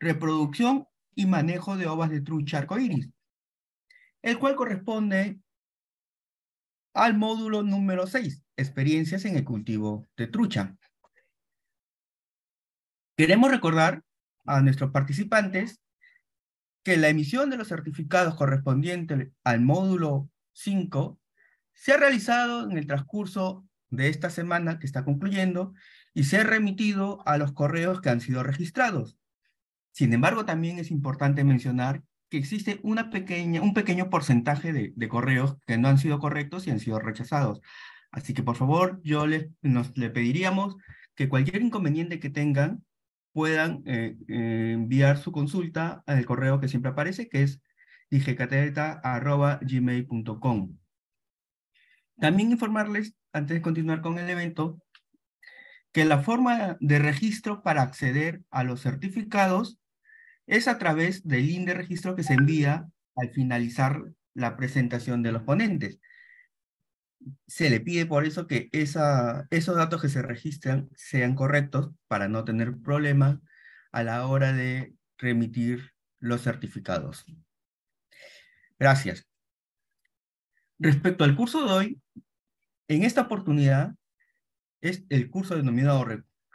reproducción y manejo de ovas de trucha arcoíris, el cual corresponde al módulo número 6, experiencias en el cultivo de trucha. Queremos recordar a nuestros participantes que la emisión de los certificados correspondientes al módulo 5 se ha realizado en el transcurso de esta semana que está concluyendo y se ha remitido a los correos que han sido registrados. Sin embargo, también es importante mencionar que existe un pequeño porcentaje de, correos que no han sido correctos y han sido rechazados. Así que, por favor, yo les, nos, le pediríamos que cualquier inconveniente que tengan puedan eh, eh, enviar su consulta al correo que siempre aparece, que es gmail.com También informarles, antes de continuar con el evento, que la forma de registro para acceder a los certificados es a través del link de registro que se envía al finalizar la presentación de los ponentes. Se le pide por eso que esa, esos datos que se registran sean correctos para no tener problemas a la hora de remitir los certificados. Gracias. Respecto al curso de hoy, en esta oportunidad es el curso denominado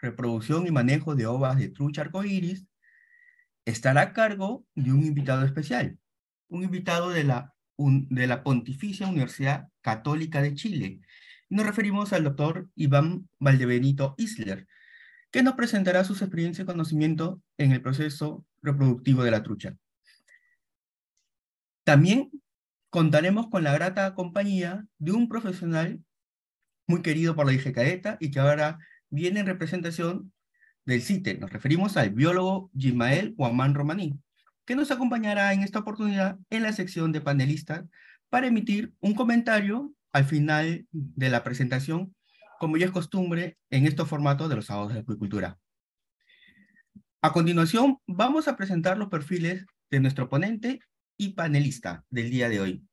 Reproducción y Manejo de Ovas de Trucha Arcoiris, estará a cargo de un invitado especial, un invitado de la, de la Pontificia Universidad Católica de Chile. Nos referimos al doctor Iván Valdebenito Isler, que nos presentará sus experiencias y conocimiento en el proceso reproductivo de la trucha. También contaremos con la grata compañía de un profesional muy querido por la IGCAETA y que ahora viene en representación del CITE. Nos referimos al biólogo Gimael Guamán Romaní, que nos acompañará en esta oportunidad en la sección de panelistas para emitir un comentario al final de la presentación, como ya es costumbre en estos formatos de los sábados de acuicultura. A continuación, vamos a presentar los perfiles de nuestro ponente y panelista del día de hoy.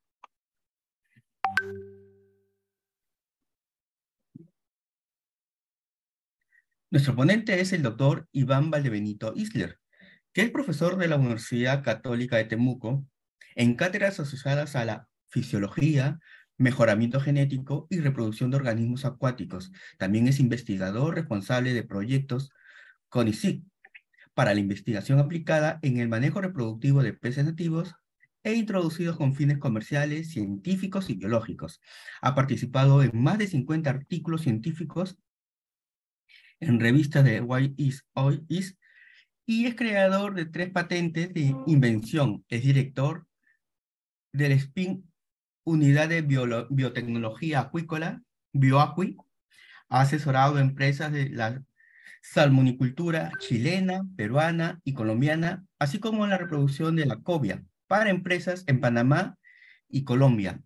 Nuestro ponente es el doctor Iván Valdebenito Isler, que es profesor de la Universidad Católica de Temuco en cátedras asociadas a la fisiología, mejoramiento genético y reproducción de organismos acuáticos. También es investigador responsable de proyectos CONICIT para la investigación aplicada en el manejo reproductivo de peces nativos e introducidos con fines comerciales, científicos y biológicos. Ha participado en más de 50 artículos científicos en revistas de Why is Oil Is y es creador de tres patentes de invención. Es director del SPIN Unidad de Biotecnología Acuícola, BioAqui. Ha asesorado empresas de la salmonicultura chilena, peruana y colombiana, así como la reproducción de la cobia para empresas en Panamá y Colombia.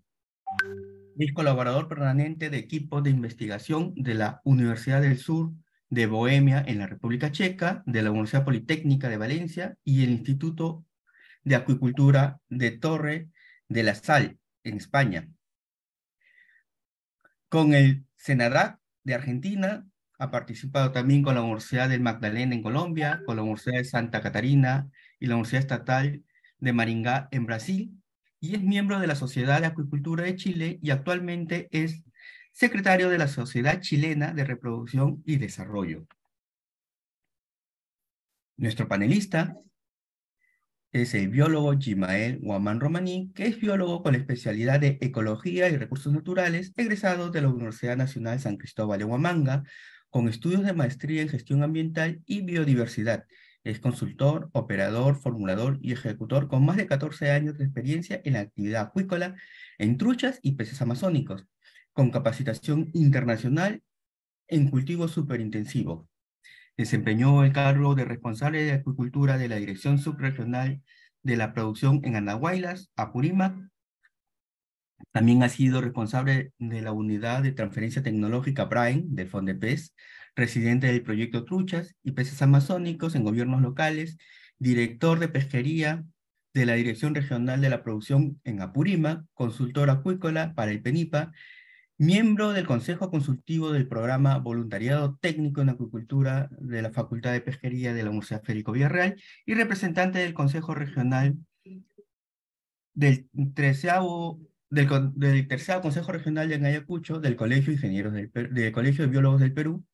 Es colaborador permanente de equipos de investigación de la Universidad del Sur de Bohemia en la República Checa, de la Universidad Politécnica de Valencia y el Instituto de Acuicultura de Torre de la Sal en España. Con el Senadac de Argentina, ha participado también con la Universidad del Magdalena en Colombia, con la Universidad de Santa Catarina y la Universidad Estatal de Maringá en Brasil, y es miembro de la Sociedad de Acuicultura de Chile y actualmente es secretario de la Sociedad Chilena de Reproducción y Desarrollo. Nuestro panelista es el biólogo Gimael Guamán Romaní, que es biólogo con la especialidad de Ecología y Recursos Naturales, egresado de la Universidad Nacional San Cristóbal de Huamanga, con estudios de maestría en gestión ambiental y biodiversidad. Es consultor, operador, formulador y ejecutor con más de 14 años de experiencia en la actividad acuícola en truchas y peces amazónicos con capacitación internacional en cultivo superintensivo. Desempeñó el cargo de responsable de acuicultura de la Dirección Subregional de la Producción en Anahuaylas, Apurímac. También ha sido responsable de la Unidad de Transferencia Tecnológica PRAIN del FONDEPES, residente del proyecto Truchas y Peces Amazónicos en gobiernos locales, director de pesquería de la Dirección Regional de la Producción en Apurímac, consultor acuícola para el PENIPA miembro del Consejo Consultivo del Programa Voluntariado Técnico en Acuicultura de la Facultad de Pesquería de la Universidad Federico Villarreal y representante del Consejo Regional del terceavo, del, Consejo Regional de Ayacucho del Colegio de Ingenieros del, Colegio de Biólogos del Perú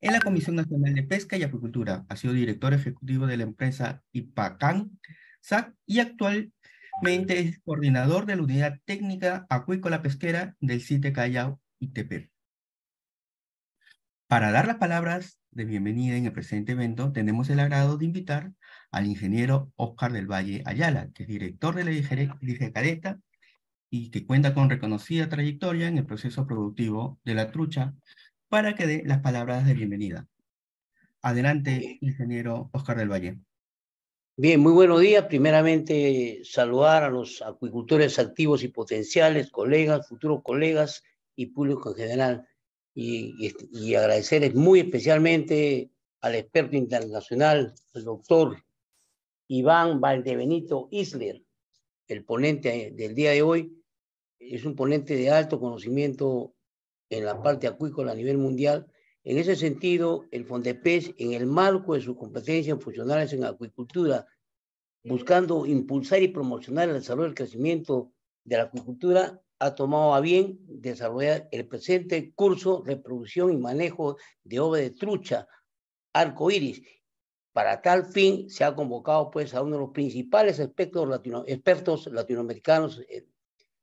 en la Comisión Nacional de Pesca y Acuicultura. Ha sido director ejecutivo de la empresa IPACAN, SAC, y actualmente es coordinador de la Unidad Técnica Acuícola Pesquera del CITE Callao ITP. Para dar las palabras de bienvenida en el presente evento, tenemos el agrado de invitar al ingeniero Oscar del Valle Ayala, que es director de la DIGECARETA y que cuenta con reconocida trayectoria en el proceso productivo de la trucha, para que dé las palabras de bienvenida. Adelante, ingeniero Oscar del Valle. Bien, muy buenos días. Primeramente, saludar a los acuicultores activos y potenciales, colegas, futuros colegas y público en general. Y, y, y agradecerles muy especialmente al experto internacional, el doctor Iván Valdebenito Isler, el ponente del día de hoy. Es un ponente de alto conocimiento en la parte acuícola a nivel mundial. En ese sentido, el FONDEPES, en el marco de sus competencias funcionales en acuicultura, buscando impulsar y promocionar el desarrollo y el crecimiento de la acuicultura, ha tomado a bien desarrollar el presente curso Reproducción y Manejo de Ove de Trucha, Arco Iris, para tal fin, se ha convocado pues, a uno de los principales expertos, latino, expertos latinoamericanos en,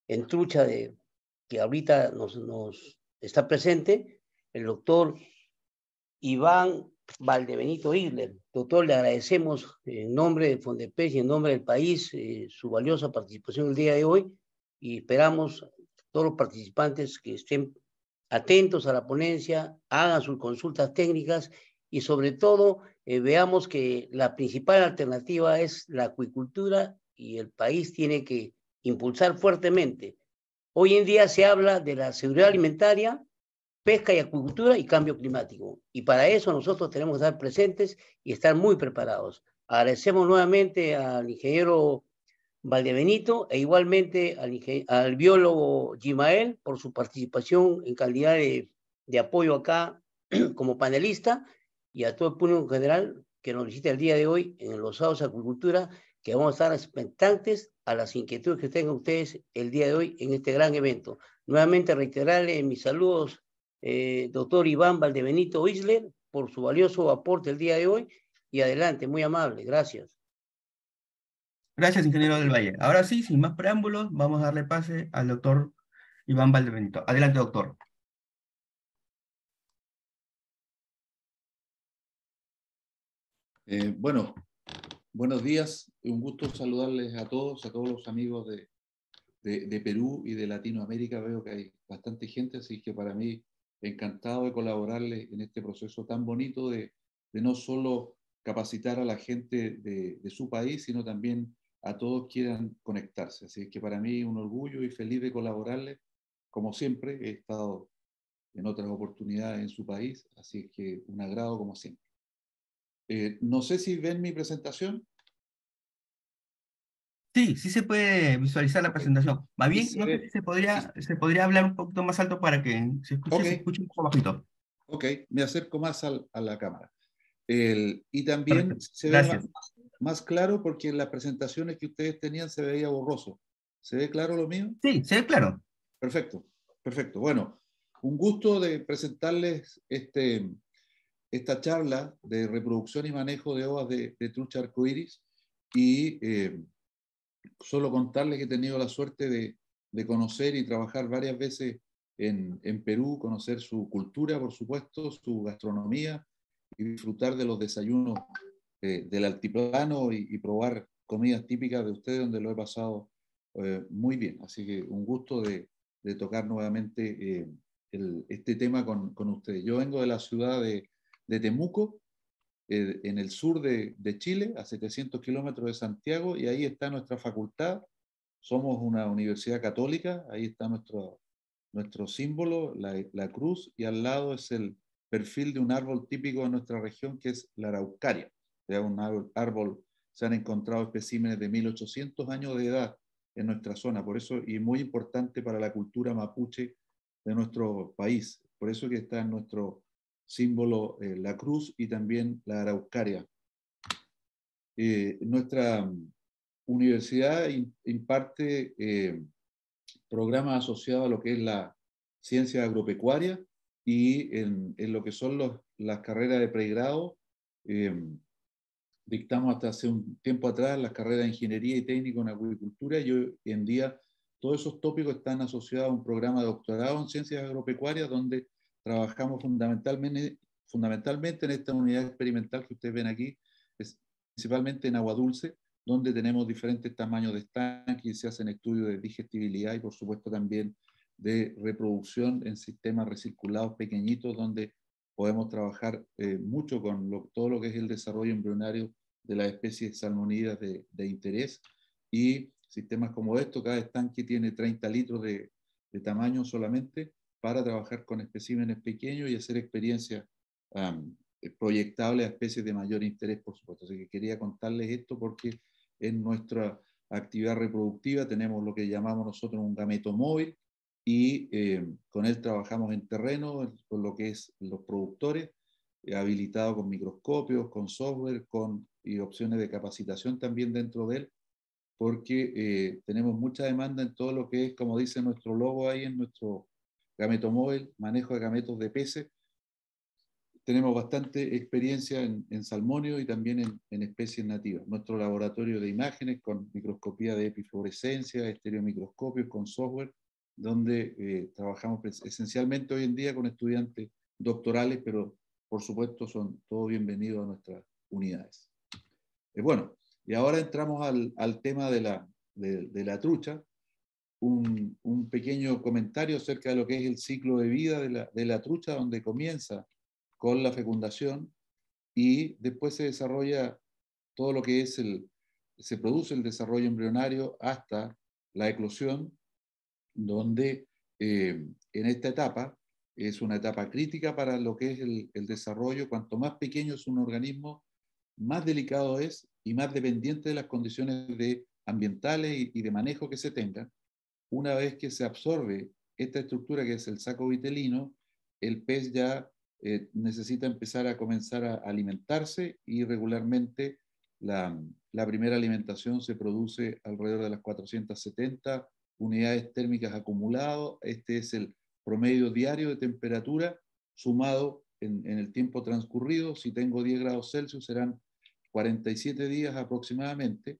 en, trucha de, que ahorita nos, nos está presente, el doctor Iván Valdebenito Isler. Doctor, le agradecemos en nombre de Fondepes y en nombre del país eh, su valiosa participación el día de hoy y esperamos todos los participantes que estén atentos a la ponencia, hagan sus consultas técnicas y sobre todo eh, veamos que la principal alternativa es la acuicultura y el país tiene que impulsar fuertemente. Hoy en día se habla de la seguridad alimentaria, pesca y acuicultura y cambio climático. Y para eso nosotros tenemos que estar presentes y estar muy preparados. Agradecemos nuevamente al ingeniero Valdebenito e igualmente al, al biólogo Gimael por su participación en calidad de, de apoyo acá como panelista y a todo el público en general que nos visita el día de hoy en los sábados de acuicultura, que vamos a estar expectantes a las inquietudes que tengan ustedes el día de hoy en este gran evento. Nuevamente reiterarle mis saludos, eh, doctor Iván Valdebenito Isler, por su valioso aporte el día de hoy y adelante, muy amable, gracias. Gracias, ingeniero del Valle. Ahora sí, sin más preámbulos, vamos a darle pase al doctor Iván Valdebenito. Adelante, doctor. Eh, bueno, buenos días. Un gusto saludarles a todos, a todos los amigos de, de, de, Perú y de Latinoamérica. Veo que hay bastante gente, así que para mí encantado de colaborarles en este proceso tan bonito de, no solo capacitar a la gente de, su país, sino también a todos quieran conectarse. Así que para mí un orgullo y feliz de colaborarles. Como siempre, he estado en otras oportunidades en su país, así que un agrado como siempre. Eh, no sé si ven mi presentación. Sí, sí se puede visualizar la presentación. Más bien, no sé si se podría, se podría hablar un poquito más alto para que se escuche, okay. se escuche un poco bajito. Ok, me acerco más al, a la cámara. El, y también Perfecto. se ve más, más, claro porque en las presentaciones que ustedes tenían se veía borroso. ¿Se ve claro lo mío? Sí, se ve claro. Perfecto, perfecto. Bueno, un gusto de presentarles este, esta charla de reproducción y manejo de ovas de, de trucha arcoíris y eh, solo contarles que he tenido la suerte de, de conocer y trabajar varias veces en, en, Perú, conocer su cultura, por supuesto, su gastronomía y disfrutar de los desayunos eh, del altiplano y, probar comidas típicas de ustedes, donde lo he pasado eh, muy bien. Así que un gusto de, de tocar nuevamente eh, el, este tema con, con ustedes. Yo vengo de la ciudad de, de Temuco, eh, en el sur de, Chile, a 700 kilómetros de Santiago, y ahí está nuestra facultad. Somos una universidad católica, ahí está nuestro, nuestro símbolo, la, cruz, y al lado es el perfil de un árbol típico de nuestra región, que es la araucaria. Sea, un árbol, árbol, se han encontrado especímenes de 1800 años de edad en nuestra zona, por eso, y muy importante para la cultura mapuche, de nuestro país. Por eso que está en nuestro símbolo eh, la cruz y también la araucaria. Eh, nuestra universidad imparte eh, programas asociados a lo que es la ciencia agropecuaria y en, lo que son los, las carreras de pregrado. dictamos hasta hace un tiempo atrás las carreras de ingeniería y técnico en agricultura y hoy en día todos esos tópicos están asociados a un programa de doctorado en ciencias agropecuarias donde trabajamos fundamentalmente, en esta unidad experimental que ustedes ven aquí, es principalmente en agua dulce, donde tenemos diferentes tamaños de estanques y se hacen estudios de digestibilidad y por supuesto también de reproducción en sistemas recirculados pequeñitos, donde podemos trabajar eh, mucho con todo lo que es el desarrollo embrionario de las especies salmonidas de, interés. Y sistemas como esto, cada estanque tiene 30 litros de tamaño solamente para trabajar con especímenes pequeños y hacer experiencias proyectables a especies de mayor interés, por supuesto. Así que quería contarles esto porque en nuestra actividad reproductiva tenemos lo que llamamos nosotros un gameto móvil y eh, con él trabajamos en terreno, con lo que es los productores, eh, habilitado con microscopios, con software, con y opciones de capacitación también dentro de él, porque eh, tenemos mucha demanda en todo lo que es, como dice nuestro logo ahí en nuestro gameto móvil, manejo de gametos de peces. Tenemos bastante experiencia en, en salmonio y también en, especies nativas. Nuestro laboratorio de imágenes con microscopía de epifluorescencia, estereomicroscopios, con software, donde eh, trabajamos esencialmente hoy en día con estudiantes doctorales, pero por supuesto son todos bienvenidos a nuestras unidades. Eh, bueno, y ahora entramos al, tema de la, de la trucha un, pequeño comentario acerca de lo que es el ciclo de vida de la, de la trucha, donde comienza con la fecundación y después se desarrolla todo lo que es el, se produce el desarrollo embrionario hasta la eclosión, donde eh, en esta etapa es una etapa crítica para lo que es el, el, desarrollo. Cuanto más pequeño es un organismo, más delicado es y más dependiente de las condiciones de ambientales y, y de manejo que se tengan una vez que se absorbe esta estructura que es el saco vitelino, el pez ya eh, necesita empezar a comenzar a alimentarse y regularmente la, primera alimentación se produce alrededor de las 470 unidades térmicas acumuladas. Este es el promedio diario de temperatura sumado en, en el tiempo transcurrido. Si tengo 10 grados Celsius serán 47 días aproximadamente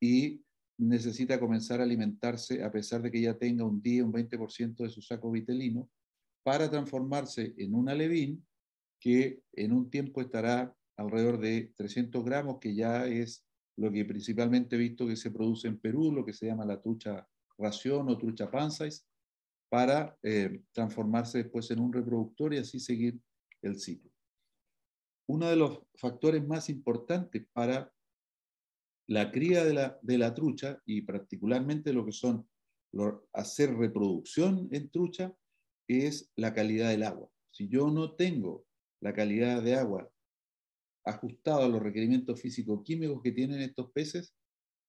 y necesita comenzar a alimentarse a pesar de que ya tenga un día, un 20% de su saco vitelino, para transformarse en un alevín que en un tiempo estará alrededor de 300 gramos, que ya es lo que principalmente he visto que se produce en Perú, lo que se llama la trucha ración o trucha pansize, para eh, transformarse después en un reproductor y así seguir el ciclo. Uno de los factores más importantes para la cría de la, de la trucha y particularmente lo que son hacer reproducción en trucha es la calidad del agua. Si yo no tengo la calidad de agua ajustada a los requerimientos físico-químicos que tienen estos peces,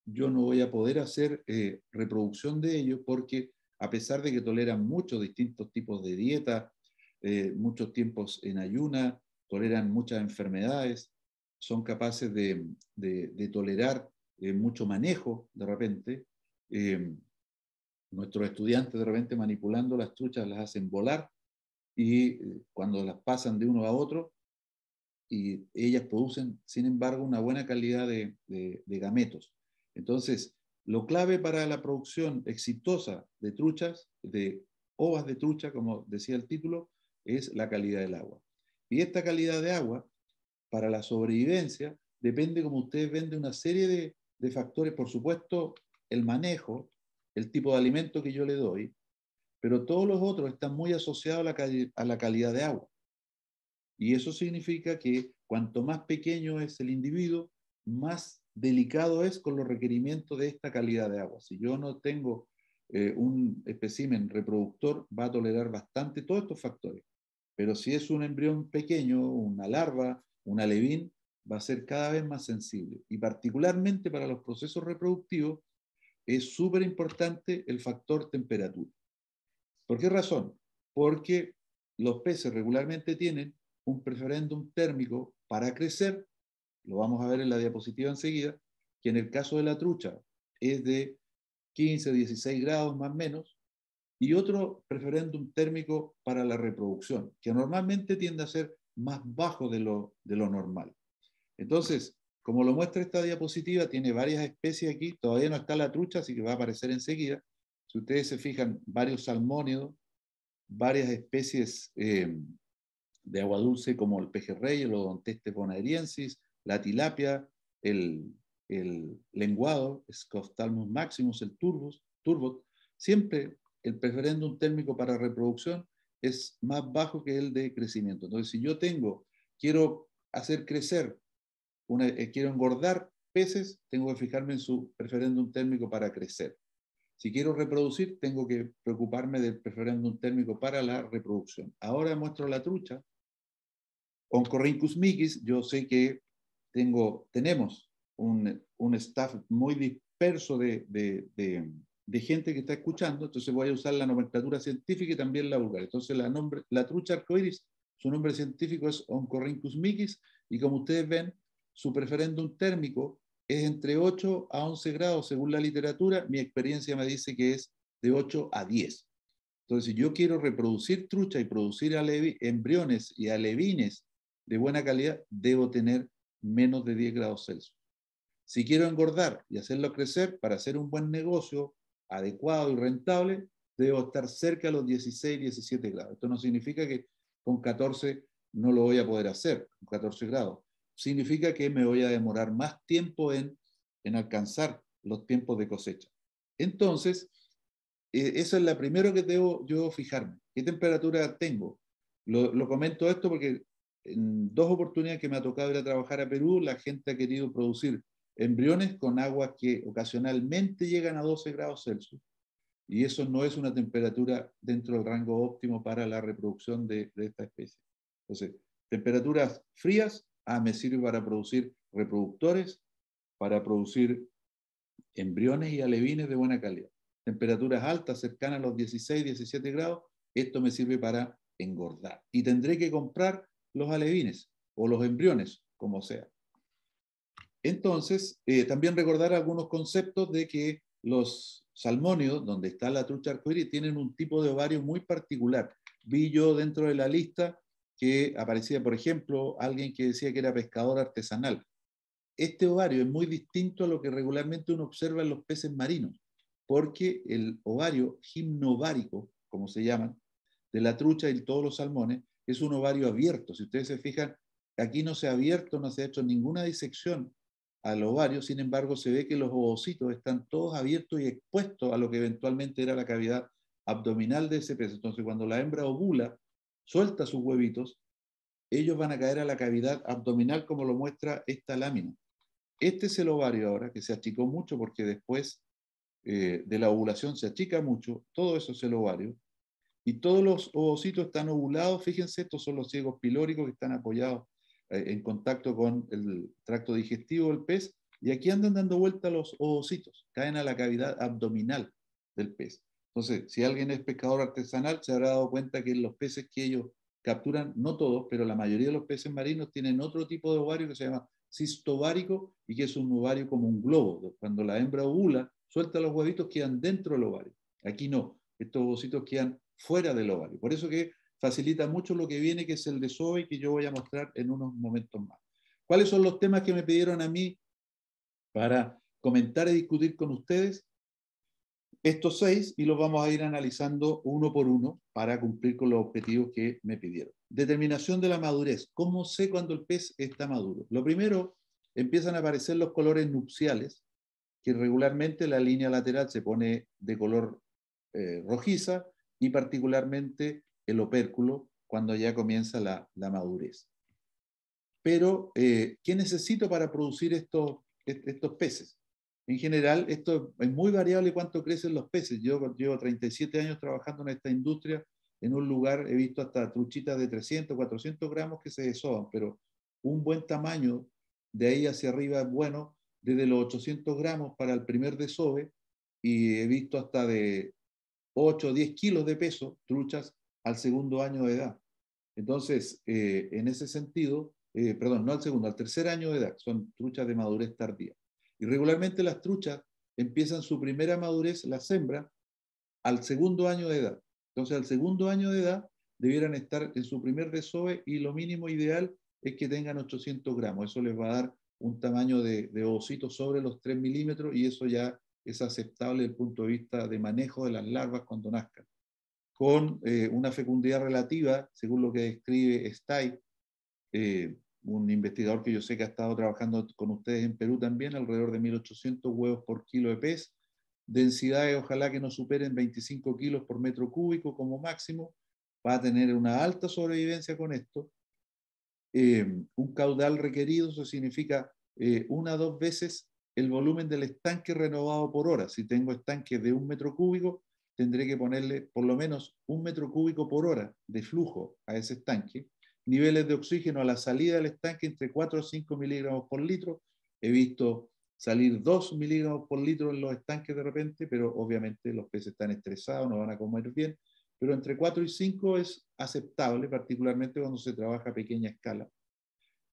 yo no voy a poder hacer eh, reproducción de ellos porque a pesar de que toleran muchos distintos tipos de dieta, eh, muchos tiempos en ayuna, toleran muchas enfermedades, son capaces de, de, tolerar eh, mucho manejo de repente. Eh, nuestros estudiantes de repente manipulando las truchas las hacen volar y eh, cuando las pasan de uno a otro, y ellas producen, sin embargo, una buena calidad de, de gametos. Entonces, lo clave para la producción exitosa de truchas, de ovas de trucha, como decía el título, es la calidad del agua. Y esta calidad de agua para la sobrevivencia depende, como ustedes ven, de una serie de, factores, por supuesto, el manejo, el tipo de alimento que yo le doy, pero todos los otros están muy asociados a la, a la calidad de agua. Y eso significa que cuanto más pequeño es el individuo, más delicado es con los requerimientos de esta calidad de agua. Si yo no tengo eh, un espécimen reproductor, va a tolerar bastante todos estos factores. Pero si es un embrión pequeño, una larva, un alevín, va a ser cada vez más sensible. Y particularmente para los procesos reproductivos es súper importante el factor temperatura. ¿Por qué razón? porque los peces regularmente tienen un preferéndum térmico para crecer, lo vamos a ver en la diapositiva enseguida, que en el caso de la trucha es de 15, 16 grados más o menos, y otro preferéndum térmico para la reproducción, que normalmente tiende a ser más bajo de lo, de lo normal. Entonces, como lo muestra esta diapositiva, tiene varias especies aquí, todavía no está la trucha, así que va a aparecer enseguida. Si ustedes se fijan, varios salmónidos, varias especies eh, de agua dulce como el pejerrey, el odonteste bonaeriensis, la tilapia, el, el lenguado, Scophthalmus maximus, el turbos, turbot, siempre el preferéndum térmico para reproducción es más bajo que el de crecimiento. Entonces, si yo tengo, quiero hacer crecer, eh, quiero engordar peces, tengo que fijarme en su preferéndum térmico para crecer. Si quiero reproducir, tengo que preocuparme del preferéndum térmico para la reproducción. Ahora muestro la trucha. Oncorhynchus micis, yo sé que tengo, tenemos un, un staff muy disperso de, de, gente que está escuchando, entonces voy a usar la nomenclatura científica y también la vulgar. Entonces la, nombre, la trucha arcoiris, su nombre científico es Oncorhynchus micis, y como ustedes ven, su preferéndum térmico es entre 8 a 11 grados según la literatura. Mi experiencia me dice que es de 8 a 10. Entonces, si yo quiero reproducir trucha y producir embriones y alevines de buena calidad, debo tener menos de 10 grados Celsius. Si quiero engordar y hacerlo crecer para hacer un buen negocio adecuado y rentable, debo estar cerca de los 16, 17 grados. Esto no significa que con 14 no lo voy a poder hacer, con 14 grados. Significa que me voy a demorar más tiempo en, en alcanzar los tiempos de cosecha. Entonces, eh, eso es la primero que debo yo fijarme. ¿Qué temperatura tengo? Lo, lo comento esto porque en dos oportunidades que me ha tocado ir a trabajar a Perú, la gente ha querido producir embriones con aguas que ocasionalmente llegan a 12 grados Celsius. Y eso no es una temperatura dentro del rango óptimo para la reproducción de, esta especie. Entonces, temperaturas frías, ah, me sirve para producir reproductores, para producir embriones y alevines de buena calidad. Temperaturas altas, cercanas a los 16, 17 grados, esto me sirve para engordar. Y tendré que comprar los alevines o los embriones, como sea. Entonces, eh, también recordar algunos conceptos de que los salmónidos, donde está la trucha arcoíris, tienen un tipo de ovario muy particular. Vi yo dentro de la lista que aparecía, por ejemplo, alguien que decía que era pescador artesanal. Este ovario es muy distinto a lo que regularmente uno observa en los peces marinos, porque el ovario gimnovárico, como se llaman, de la trucha y todos los salmones, es un ovario abierto. Si ustedes se fijan, aquí no se ha abierto, no se ha hecho ninguna disección al ovario, sin embargo, se ve que los ovocitos están todos abiertos y expuestos a lo que eventualmente era la cavidad abdominal de ese pez. Entonces, cuando la hembra ovula, suelta sus huevitos, ellos van a caer a la cavidad abdominal como lo muestra esta lámina. Este es el ovario ahora, que se achicó mucho porque después eh, de la ovulación se achica mucho, todo eso es el ovario. Y todos los ovocitos están ovulados, fíjense, estos son los ciegos pilóricos que están apoyados en contacto con el tracto digestivo del pez, y aquí andan dando vuelta los ovocitos, caen a la cavidad abdominal del pez. Entonces, si alguien es pescador artesanal, se habrá dado cuenta que los peces que ellos capturan, no todos, pero la mayoría de los peces marinos tienen otro tipo de ovario que se llama cistovárico y que es un ovario como un globo. Cuando la hembra ovula, suelta los huevitos, quedan dentro del ovario. Aquí no, estos ovocitos quedan fuera del ovario. Por eso que facilita mucho lo que viene, que es el de SOE, que yo voy a mostrar en unos momentos más. ¿Cuáles son los temas que me pidieron a mí para comentar y discutir con ustedes? Estos seis y los vamos a ir analizando uno por uno para cumplir con los objetivos que me pidieron. Determinación de la madurez. ¿Cómo sé cuando el pez está maduro? Lo primero, empiezan a aparecer los colores nupciales, que regularmente la línea lateral se pone de color eh, rojiza y particularmente el opérculo cuando ya comienza la, madurez. Pero, eh, ¿qué necesito para producir estos, estos peces? En general, esto es muy variable cuánto crecen los peces. Yo llevo 37 años trabajando en esta industria. En un lugar he visto hasta truchitas de 300, 400 gramos que se desoban, pero un buen tamaño de ahí hacia arriba es bueno, desde los 800 gramos para el primer desove, y he visto hasta de 8 o 10 kilos de peso, truchas al segundo año de edad. Entonces, eh, en ese sentido, eh, perdón, no al segundo, al tercer año de edad, son truchas de madurez tardía. Y regularmente las truchas empiezan su primera madurez, la hembras, al segundo año de edad. Entonces, al segundo año de edad debieran estar en su primer desove y lo mínimo ideal es que tengan 800 gramos. Eso les va a dar un tamaño de, de sobre los 3 milímetros y eso ya es aceptable desde el punto de vista de manejo de las larvas cuando nazcan. Con eh, una fecundidad relativa, según lo que describe Stay, eh, un investigador que yo sé que ha estado trabajando con ustedes en Perú también, alrededor de 1.800 huevos por kilo de pez, densidades ojalá que no superen 25 kilos por metro cúbico como máximo, va a tener una alta sobrevivencia con esto. Eh, un caudal requerido, eso significa una o dos veces el volumen del estanque renovado por hora. Si tengo estanques de un metro cúbico, tendré que ponerle por lo menos un metro cúbico por hora de flujo a ese estanque. Niveles de oxígeno a la salida del estanque entre 4 o 5 miligramos por litro. He visto salir 2 miligramos por litro en los estanques de repente, pero obviamente los peces están estresados, no van a comer bien. Pero entre 4 y 5 es aceptable, particularmente cuando se trabaja a pequeña escala.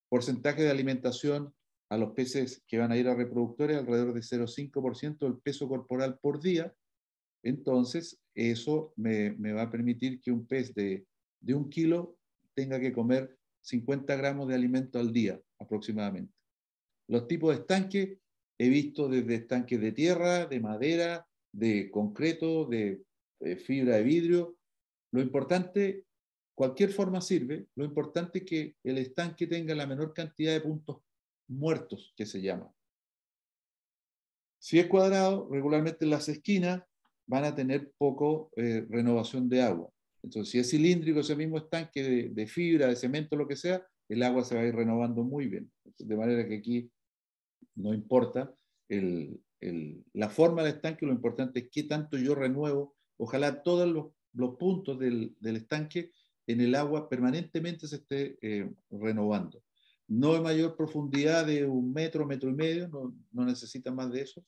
Porcentaje de alimentación a los peces que van a ir a reproductores alrededor de 0,5% del peso corporal por día. Entonces, eso me, va a permitir que un pez de, un kilo tenga que comer 50 gramos de alimento al día aproximadamente. Los tipos de estanque he visto desde estanques de tierra, de madera, de concreto, de, de fibra de vidrio. Lo importante, cualquier forma sirve, lo importante es que el estanque tenga la menor cantidad de puntos muertos, que se llama. Si es cuadrado, regularmente las esquinas van a tener poco eh, renovación de agua. Entonces, si es cilíndrico ese mismo estanque de, fibra, de cemento, lo que sea, el agua se va a ir renovando muy bien. De manera que aquí no importa la forma del estanque, lo importante es qué tanto yo renuevo. Ojalá todos los, puntos del, estanque en el agua permanentemente se esté eh, renovando no de mayor profundidad de un metro, metro y medio, no, no necesita más de eso.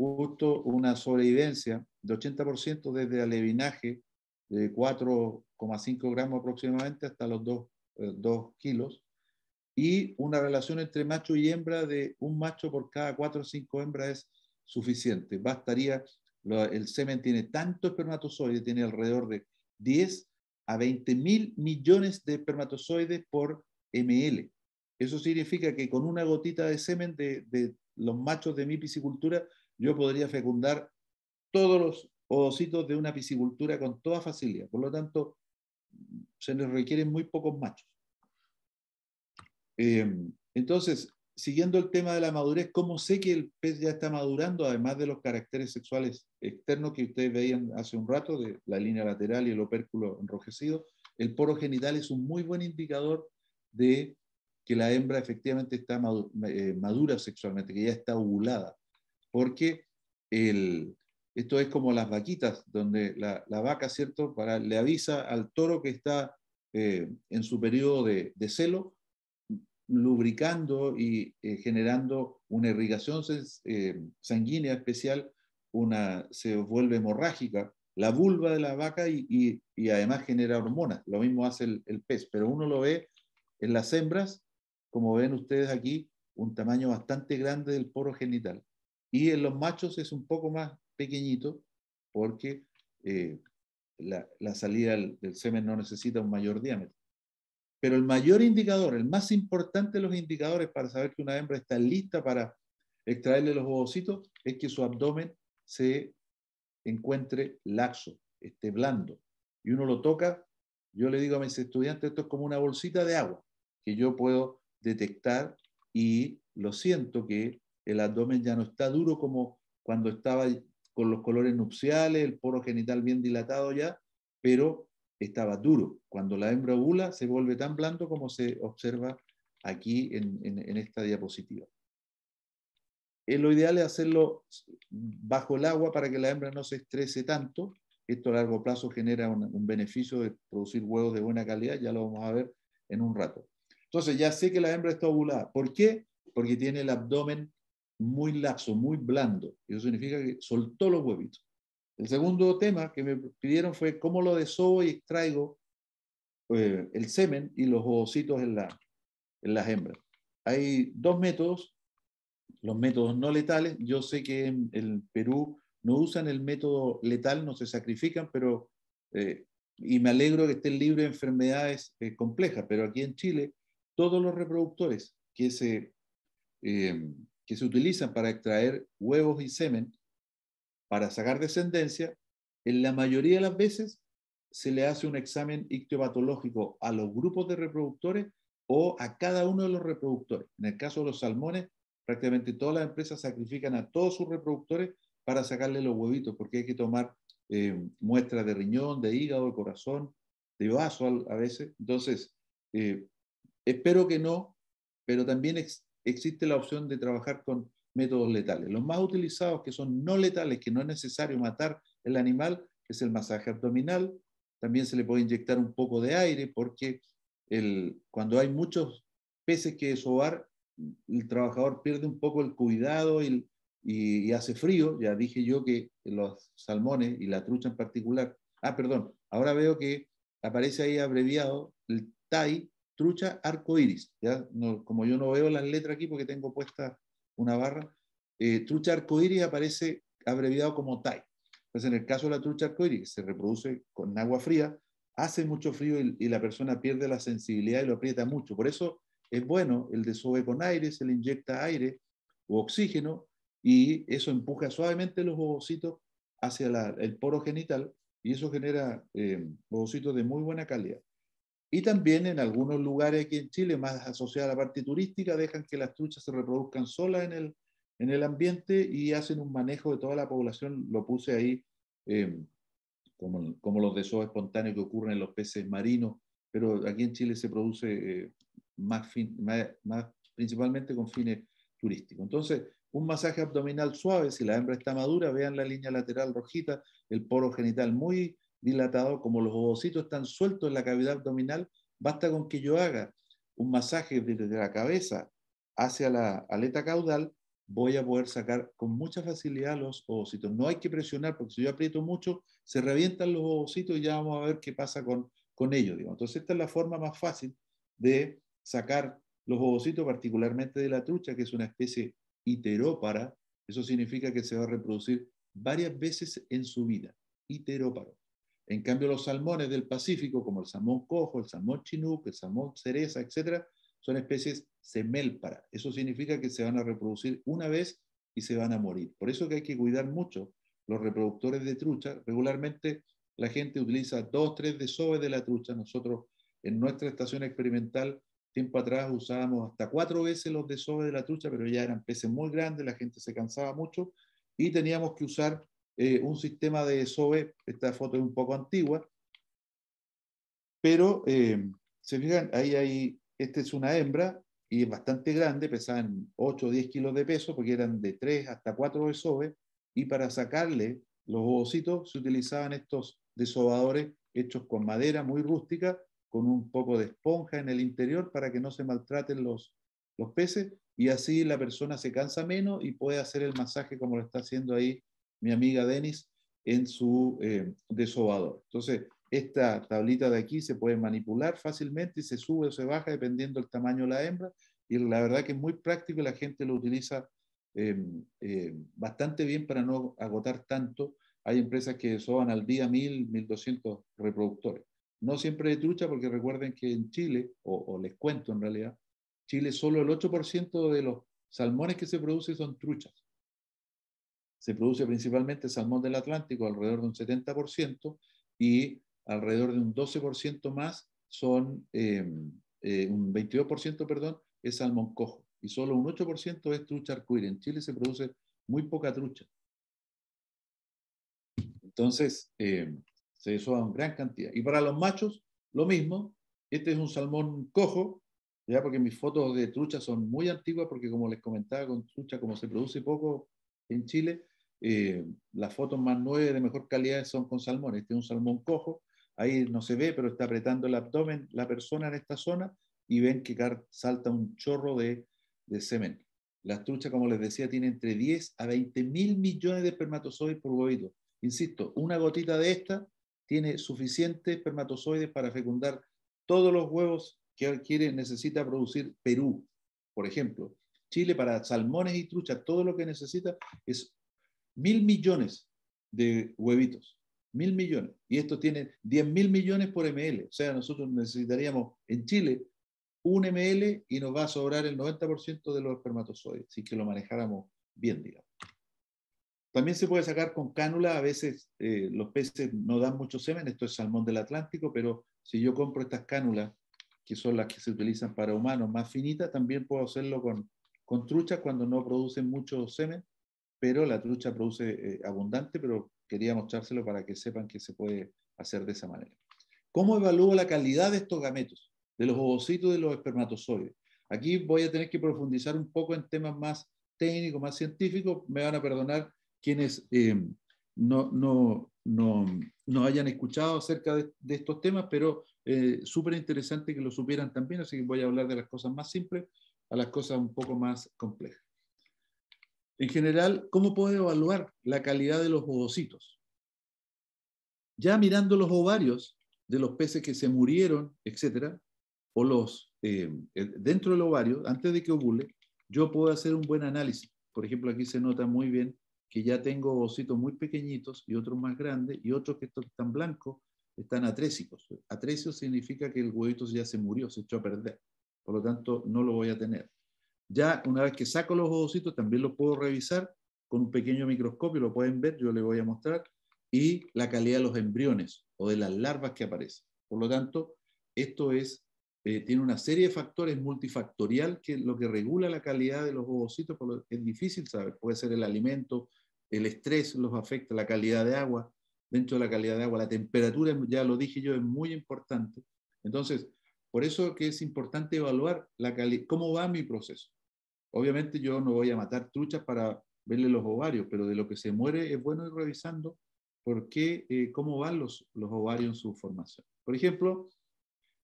Justo una sobrevivencia de 80% desde alevinaje de 4,5 gramos aproximadamente hasta los 2, 2 eh, kilos y una relación entre macho y hembra de un macho por cada 4 o 5 hembras es suficiente. Bastaría, el semen tiene tanto espermatozoides, tiene alrededor de 10 a 20 mil millones de espermatozoides por ml. Eso significa que con una gotita de semen de, los machos de mi piscicultura, yo podría fecundar todos los ovocitos de una piscicultura con toda facilidad. Por lo tanto, se les requieren muy pocos machos. Eh, entonces, siguiendo el tema de la madurez, ¿cómo sé que el pez ya está madurando, además de los caracteres sexuales externos que ustedes veían hace un rato, de la línea lateral y el opérculo enrojecido? El poro genital es un muy buen indicador de que la hembra efectivamente está eh, madura sexualmente, que ya está ovulada. Porque el, esto es como las vaquitas, donde la, vaca, ¿cierto?, Para, le avisa al toro que está eh, en su periodo de, celo, lubricando y eh, generando una irrigación sanguínea especial, una, se vuelve hemorrágica la vulva de la vaca y, además genera hormonas. Lo mismo hace el, pez, pero uno lo ve en las hembras como ven ustedes aquí, un tamaño bastante grande del poro genital. Y en los machos es un poco más pequeñito porque eh, la, salida del, semen no necesita un mayor diámetro. Pero el mayor indicador, el más importante de los indicadores para saber que una hembra está lista para extraerle los ovocitos, es que su abdomen se encuentre laxo, esté blando. Y uno lo toca, yo le digo a mis estudiantes, esto es como una bolsita de agua, que yo puedo detectar y lo siento que el abdomen ya no está duro como cuando estaba con los colores nupciales, el poro genital bien dilatado ya, pero estaba duro. Cuando la hembra ovula se vuelve tan blando como se observa aquí en, esta diapositiva. Eh, lo ideal es hacerlo bajo el agua para que la hembra no se estrese tanto. Esto a largo plazo genera un beneficio de producir huevos de buena calidad, ya lo vamos a ver en un rato. Entonces ya sé que la hembra está ovulada. ¿Por qué? Porque tiene el abdomen muy laxo, muy blando. Eso significa que soltó los huevitos. El segundo tema que me pidieron fue cómo lo desovo y extraigo eh, el semen y los ovocitos en, la, en las hembras. Hay dos métodos, los métodos no letales. Yo sé que en el Perú no usan el método letal, no se sacrifican, pero, eh, y me alegro que estén libres de enfermedades eh, complejas, pero aquí en Chile, todos los reproductores que se, eh, que se utilizan para extraer huevos y semen, para sacar descendencia, en la mayoría de las veces se le hace un examen ictiopatológico a los grupos de reproductores o a cada uno de los reproductores. En el caso de los salmones, prácticamente todas las empresas sacrifican a todos sus reproductores para sacarle los huevitos, porque hay que tomar eh, muestras de riñón, de hígado, de corazón, de vaso a, veces. Entonces, eh, espero que no, pero también existe la opción de trabajar con métodos letales. Los más utilizados, que son no letales, que no es necesario matar el animal, es el masaje abdominal. También se le puede inyectar un poco de aire, porque el, cuando hay muchos peces que desovar, el trabajador pierde un poco el cuidado y, y, hace frío, ya dije yo que los salmones y la trucha en particular, ah, perdón, ahora veo que aparece ahí abreviado el TAI, trucha arcoiris, ya como yo no veo las letras aquí porque tengo puesta una barra, eh, trucha arcoiris aparece abreviado como TAI. Pues en el caso de la trucha arcoiris, se reproduce con agua fría, hace mucho frío y, y, la persona pierde la sensibilidad y lo aprieta mucho. Por eso es bueno el desove con aire, se le inyecta aire o oxígeno y eso empuja suavemente los ovocitos hacia el poro genital y eso genera eh, ovocitos de muy buena calidad. Y también en algunos lugares aquí en Chile, más asociados a la parte turística, dejan que las truchas se reproduzcan solas en el, en el ambiente y hacen un manejo de toda la población. Lo puse ahí eh, como, como, los deseos espontáneos que ocurren en los peces marinos, pero aquí en Chile se produce eh, más, más, principalmente con fines turísticos. Entonces, un masaje abdominal suave, si la hembra está madura, vean la línea lateral rojita, el poro genital muy dilatado, como los ovocitos están sueltos en la cavidad abdominal, basta con que yo haga un masaje desde la cabeza hacia la aleta caudal, voy a poder sacar con mucha facilidad los ovocitos. No hay que presionar, porque si yo aprieto mucho, se revientan los ovocitos y ya vamos a ver qué pasa con, con ellos. Entonces, esta es la forma más fácil de sacar los ovocitos, particularmente de la trucha, que es una especie iterópara, eso significa que se va a reproducir varias veces en su vida, iteróparo. En cambio, los salmones del Pacífico, como el salmón cojo, el salmón chinook, el salmón cereza, etc., son especies semélpara. Eso significa que se van a reproducir una vez y se van a morir. Por eso que hay que cuidar mucho los reproductores de trucha. Regularmente la gente utiliza dos, tres desoves de la trucha. Nosotros en nuestra estación experimental Tiempo atrás usábamos hasta cuatro veces los desoves de la trucha, pero ya eran peces muy grandes, la gente se cansaba mucho y teníamos que usar eh, un sistema de desove. Esta foto es un poco antigua, pero eh, se fijan, ahí hay, esta es una hembra y es bastante grande, pesaban 8 o 10 kilos de peso porque eran de 3 hasta 4 desoves y para sacarle los ovocitos se utilizaban estos desobadores hechos con madera muy rústica con un poco de esponja en el interior para que no se maltraten los, los peces y así la persona se cansa menos y puede hacer el masaje como lo está haciendo ahí mi amiga Denis en su eh, desobador. Entonces, esta tablita de aquí se puede manipular fácilmente y se sube o se baja dependiendo del tamaño de la hembra y la verdad que es muy práctico y la gente lo utiliza eh, eh, bastante bien para no agotar tanto. Hay empresas que desoban al día 1000, 1200 reproductores. No siempre de trucha, porque recuerden que en Chile, o, les cuento en realidad, Chile solo el 8% de los salmones que se producen son truchas. Se produce principalmente salmón del Atlántico, alrededor de un 70%, y alrededor de un 12% más son, em, eh, un 22%, perdón, es salmón cojo, y solo un 8% es trucha arcoíris. En Chile se produce muy poca trucha. Entonces, eh, se en gran cantidad. Y para los machos, lo mismo. Este es un salmón cojo, ya porque mis fotos de trucha son muy antiguas, porque como les comentaba con trucha, como se produce poco en Chile, eh, las fotos más nuevas de mejor calidad son con salmón. Este es un salmón cojo, ahí no se ve, pero está apretando el abdomen la persona en esta zona y ven que salta un chorro de, semen. Las truchas, como les decía, tienen entre 10 a 20 mil millones de espermatozoides por huevito. Insisto, una gotita de esta tiene suficientes espermatozoides para fecundar todos los huevos que quiere, necesita producir Perú, por ejemplo. Chile para salmones y truchas, todo lo que necesita es mil millones de huevitos. Mil millones. Y esto tiene 10 mil millones por ml. O sea, nosotros necesitaríamos en Chile un ml y nos va a sobrar el 90% de los espermatozoides, si que lo manejáramos bien, digamos. También se puede sacar con cánula, a veces eh, los peces no dan mucho semen, esto es salmón del Atlántico, pero si yo compro estas cánulas, que son las que se utilizan para humanos más finitas, también puedo hacerlo con, con truchas cuando no producen mucho semen, pero la trucha produce eh, abundante, pero quería mostrárselo para que sepan que se puede hacer de esa manera. ¿Cómo evalúo la calidad de estos gametos, de los ovocitos de los espermatozoides? Aquí voy a tener que profundizar un poco en temas más técnicos, más científicos. Me van a perdonar quienes eh, no, no, no, no, hayan escuchado acerca de, estos temas, pero eh, súper interesante que lo supieran también, así que voy a hablar de las cosas más simples a las cosas un poco más complejas. En general, ¿cómo puedo evaluar la calidad de los ovocitos? Ya mirando los ovarios de los peces que se murieron, etcétera, o los eh, dentro del ovario, antes de que ovule, yo puedo hacer un buen análisis. Por ejemplo, aquí se nota muy bien que ya tengo ovocitos muy pequeñitos y otros más grandes y otros que están blancos están atrésicos. Atresio significa que el huevito ya se murió, se echó a perder. Por lo tanto, no lo voy a tener. Ya una vez que saco los ovocitos, también los puedo revisar con un pequeño microscopio, lo pueden ver, yo les voy a mostrar, y la calidad de los embriones o de las larvas que aparecen. Por lo tanto, esto es, eh, tiene una serie de factores multifactorial que lo que regula la calidad de los ovocitos es difícil saber. Puede ser el alimento, el estrés los afecta, la calidad de agua, dentro de la calidad de agua, la temperatura, ya lo dije yo, es muy importante. Entonces, por eso que es importante evaluar la cómo va mi proceso. Obviamente yo no voy a matar truchas para verle los ovarios, pero de lo que se muere es bueno ir revisando por qué, eh, cómo van los, los ovarios en su formación. Por ejemplo,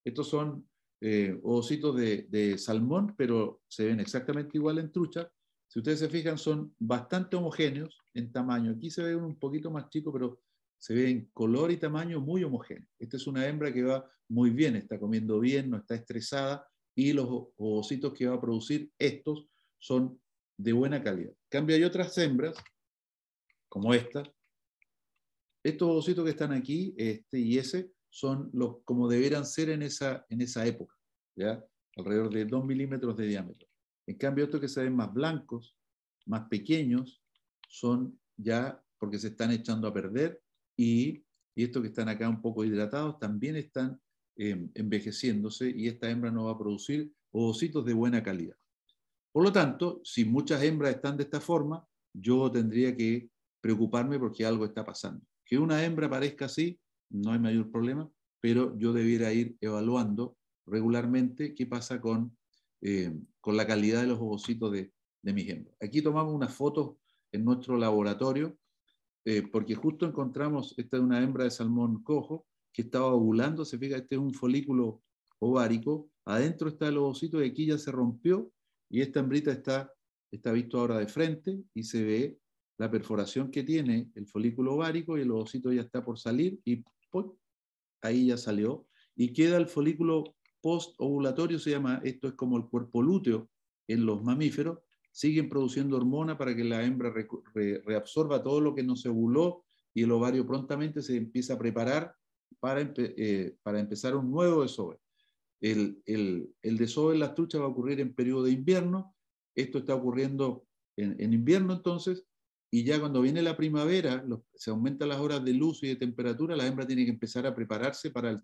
estos son eh, ovocitos de, salmón, pero se ven exactamente igual en trucha, si ustedes se fijan, son bastante homogéneos en tamaño. Aquí se ve un poquito más chico, pero se ve en color y tamaño muy homogéneo. Esta es una hembra que va muy bien, está comiendo bien, no está estresada y los ovocitos que va a producir estos son de buena calidad. En cambio, hay otras hembras, como esta. Estos ovocitos que están aquí, este y ese, son los como deberían ser en esa, en esa época, ¿ya? alrededor de 2 milímetros de diámetro. En cambio, estos que se ven más blancos, más pequeños, son ya porque se están echando a perder y, estos que están acá un poco hidratados también están em, envejeciéndose y esta hembra no va a producir ovocitos de buena calidad. Por lo tanto, si muchas hembras están de esta forma, yo tendría que preocuparme porque algo está pasando. Que una hembra parezca así, no hay mayor problema, pero yo debiera ir evaluando regularmente qué pasa con eh, con la calidad de los ovocitos de, de mis hembras. Aquí tomamos unas fotos en nuestro laboratorio, eh, porque justo encontramos, esta es una hembra de salmón cojo, que estaba ovulando, se fija, este es un folículo ovárico, adentro está el ovocito y aquí ya se rompió, y esta hembrita está, está visto ahora de frente y se ve la perforación que tiene el folículo ovárico y el ovocito ya está por salir y ahí ya salió. Y queda el folículo post-ovulatorio se llama, esto es como el cuerpo lúteo en los mamíferos, siguen produciendo hormona para que la hembra reabsorba todo lo que no se ovuló y el ovario prontamente se empieza a preparar para, eh, para empezar un nuevo desove. El, el, desove en las truchas va a ocurrir en periodo de invierno, esto está ocurriendo en, en invierno entonces, y ya cuando viene la primavera, se aumentan las horas de luz y de temperatura, la hembra tiene que empezar a prepararse para el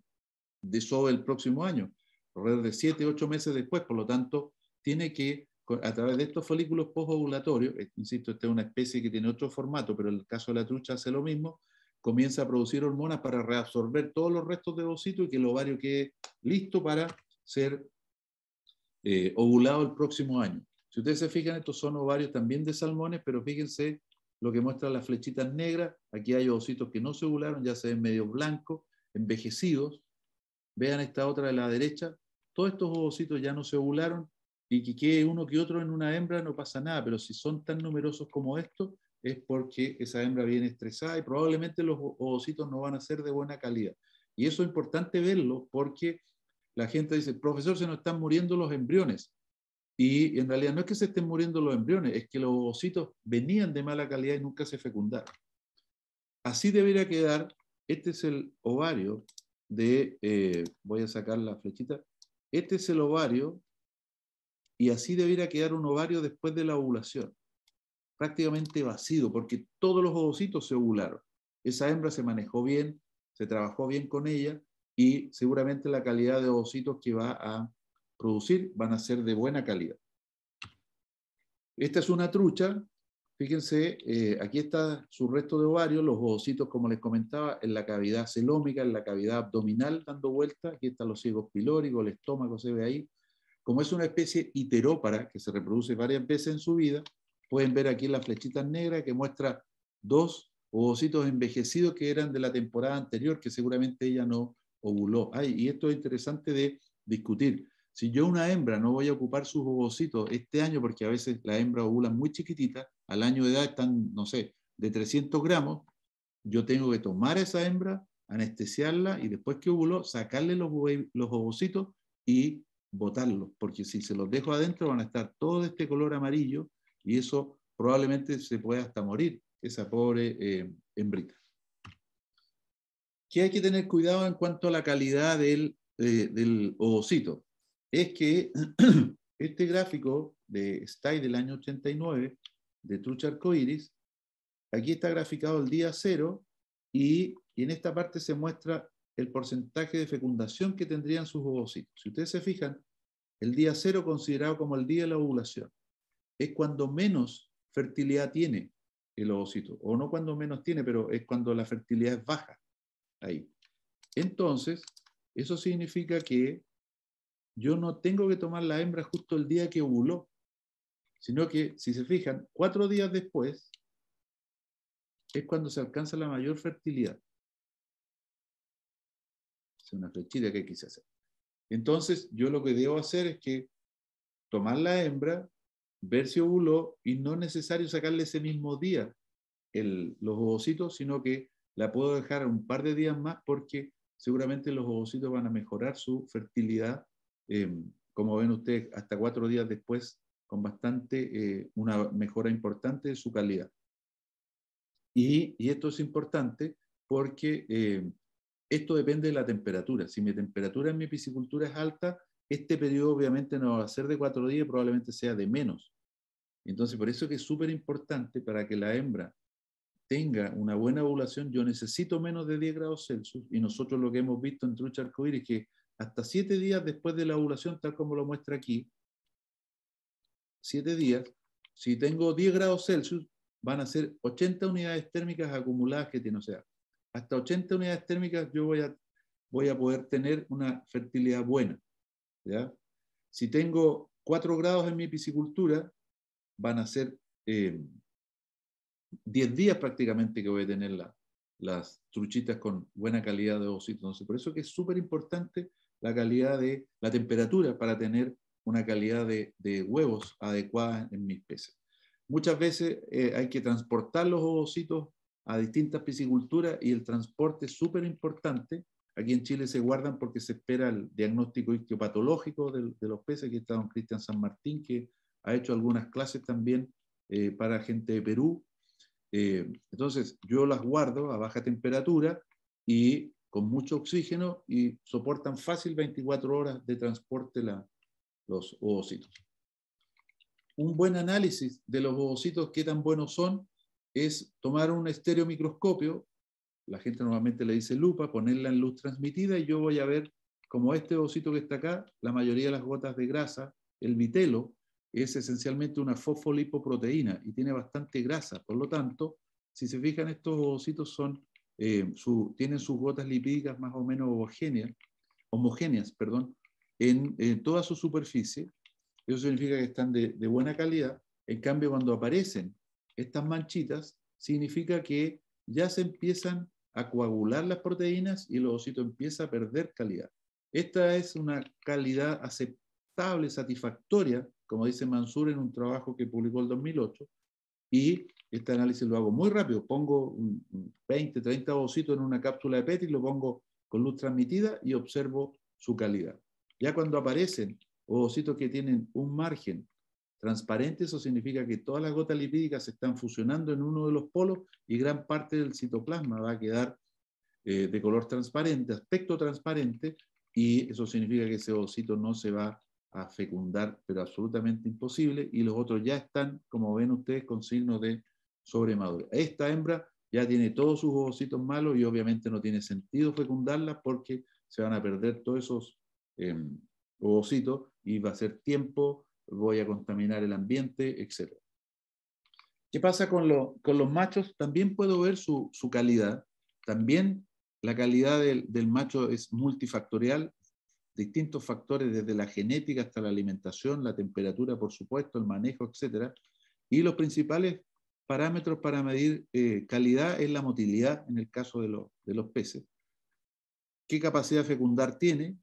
desove el próximo año alrededor de 7, 8 meses después, por lo tanto, tiene que, a través de estos folículos postovulatorios, eh, insisto, esta es una especie que tiene otro formato, pero el caso de la trucha hace lo mismo, comienza a producir hormonas para reabsorber todos los restos de ovocito y que el ovario quede listo para ser eh, ovulado el próximo año. Si ustedes se fijan, estos son ovarios también de salmones, pero fíjense lo que muestran las flechitas negras. Aquí hay ovocitos que no se ovularon, ya se ven medio blancos, envejecidos. Vean esta otra de la derecha, todos estos ovocitos ya no se ovularon y que quede uno que otro en una hembra no pasa nada, pero si son tan numerosos como estos, es porque esa hembra viene estresada y probablemente los ovocitos no van a ser de buena calidad. Y eso es importante verlo porque la gente dice, profesor, se nos están muriendo los embriones. Y en realidad no es que se estén muriendo los embriones, es que los ovocitos venían de mala calidad y nunca se fecundaron. Así debería quedar, este es el ovario de, eh, voy a sacar la flechita, este es el ovario y así debería quedar un ovario después de la ovulación, prácticamente vacío, porque todos los ovocitos se ovularon. Esa hembra se manejó bien, se trabajó bien con ella y seguramente la calidad de ovocitos que va a producir van a ser de buena calidad. Esta es una trucha, fíjense, eh, aquí está su resto de ovario, los ovocitos, como les comentaba, en la cavidad celómica, en la cavidad abdominal, dando vueltas, aquí están los ciegos pilóricos, el estómago se ve ahí. Como es una especie iterópara que se reproduce varias veces en su vida, pueden ver aquí la flechita negra que muestra dos ovocitos envejecidos que eran de la temporada anterior, que seguramente ella no ovuló. Y esto es interesante de discutir. Si yo una hembra no voy a ocupar sus ovocitos este año, porque a veces la hembra ovula muy chiquitita, al año de edad están, no sé, de 300 gramos, yo tengo que tomar a esa hembra, anestesiarla y después que ovuló, sacarle los, los ovocitos y botarlos, porque si se los dejo adentro van a estar todo de este color amarillo y eso probablemente se puede hasta morir esa pobre eh, hembrita. ¿Qué hay que tener cuidado en cuanto a la calidad del, eh, ovocito? Es que este gráfico de STY del año 89 de trucha arcoiris, aquí está graficado el día cero y, y en esta parte se muestra el porcentaje de fecundación que tendrían sus ovocitos. Si ustedes se fijan, el día cero considerado como el día de la ovulación es cuando menos fertilidad tiene el ovocito, o no cuando menos tiene, pero es cuando la fertilidad es baja. Ahí. Entonces, eso significa que yo no tengo que tomar la hembra justo el día que ovuló, sino que, si se fijan, cuatro días después es cuando se alcanza la mayor fertilidad. Es una flechita que quise hacer. Entonces, yo lo que debo hacer es que tomar la hembra, ver si ovuló y no es necesario sacarle ese mismo día los ovocitos, sino que la puedo dejar un par de días más porque seguramente los ovocitos van a mejorar su fertilidad, eh, como ven ustedes, hasta cuatro días después, con bastante, eh, una mejora importante de su calidad. Y, esto es importante porque eh, esto depende de la temperatura. Si mi temperatura en mi piscicultura es alta, este periodo obviamente no va a ser de cuatro días, probablemente sea de menos. Entonces, por eso que es súper importante para que la hembra tenga una buena ovulación, yo necesito menos de 10 grados Celsius y nosotros lo que hemos visto en trucha arcoíris es que hasta 7 días después de la ovulación, tal como lo muestra aquí, 7 días, si tengo 10 grados Celsius, van a ser 80 unidades térmicas acumuladas que tiene. O sea, hasta 80 unidades térmicas yo voy a, voy a poder tener una fertilidad buena. ¿ya? Si tengo 4 grados en mi piscicultura, van a ser eh, 10 días prácticamente que voy a tener las truchitas con buena calidad de ovocitos. Entonces, por eso que es súper importante la calidad de la temperatura para tener una calidad de, huevos adecuada en mis peces. Muchas veces eh, hay que transportar los ovocitos a distintas pisciculturas y el transporte es súper importante. Aquí en Chile se guardan porque se espera el diagnóstico istiopatológico de, de los peces. Aquí está don Cristian San Martín, que ha hecho algunas clases también eh, para gente de Perú. Eh, entonces, yo las guardo a baja temperatura y con mucho oxígeno y soportan fácil 24 horas de transporte los ovocitos. Un buen análisis de los ovocitos, qué tan buenos son, es tomar un estereomicroscopio, la gente normalmente le dice lupa, ponerla en luz transmitida y yo voy a ver como este ovocito que está acá, la mayoría de las gotas de grasa, el vitelo, es esencialmente una fosfolipoproteína y tiene bastante grasa. Por lo tanto, si se fijan, estos ovocitos son, eh, tienen sus gotas lipídicas más o menos homogéneas, perdón, en, toda su superficie. Eso significa que están de, de buena calidad. En cambio, cuando aparecen estas manchitas, significa que ya se empiezan a coagular las proteínas y el ovocito empieza a perder calidad. Esta es una calidad aceptable, satisfactoria como dice Mansur en un trabajo que publicó el 2008, y este análisis lo hago muy rápido, pongo 20, 30 ovocitos en una cápsula de Petri, lo pongo con luz transmitida y observo su calidad. Ya cuando aparecen ovocitos que tienen un margen transparente, eso significa que todas las gotas lipídicas se están fusionando en uno de los polos y gran parte del citoplasma va a quedar eh, de color transparente, aspecto transparente, y eso significa que ese ovocito no se va a fecundar, pero absolutamente imposible, y los otros ya están, como ven ustedes, con signos de sobremadura. Esta hembra ya tiene todos sus ovocitos malos y obviamente no tiene sentido fecundarla porque se van a perder todos esos eh, ovocitos y va a ser tiempo voy a contaminar el ambiente, etc. ¿Qué pasa con, los machos? También puedo ver su, calidad. También la calidad del, macho es multifactorial, distintos factores desde la genética hasta la alimentación, la temperatura, por supuesto, el manejo, etc. Y los principales parámetros para medir eh, calidad es la motilidad en el caso de, de los peces. ¿Qué capacidad fecundar tiene?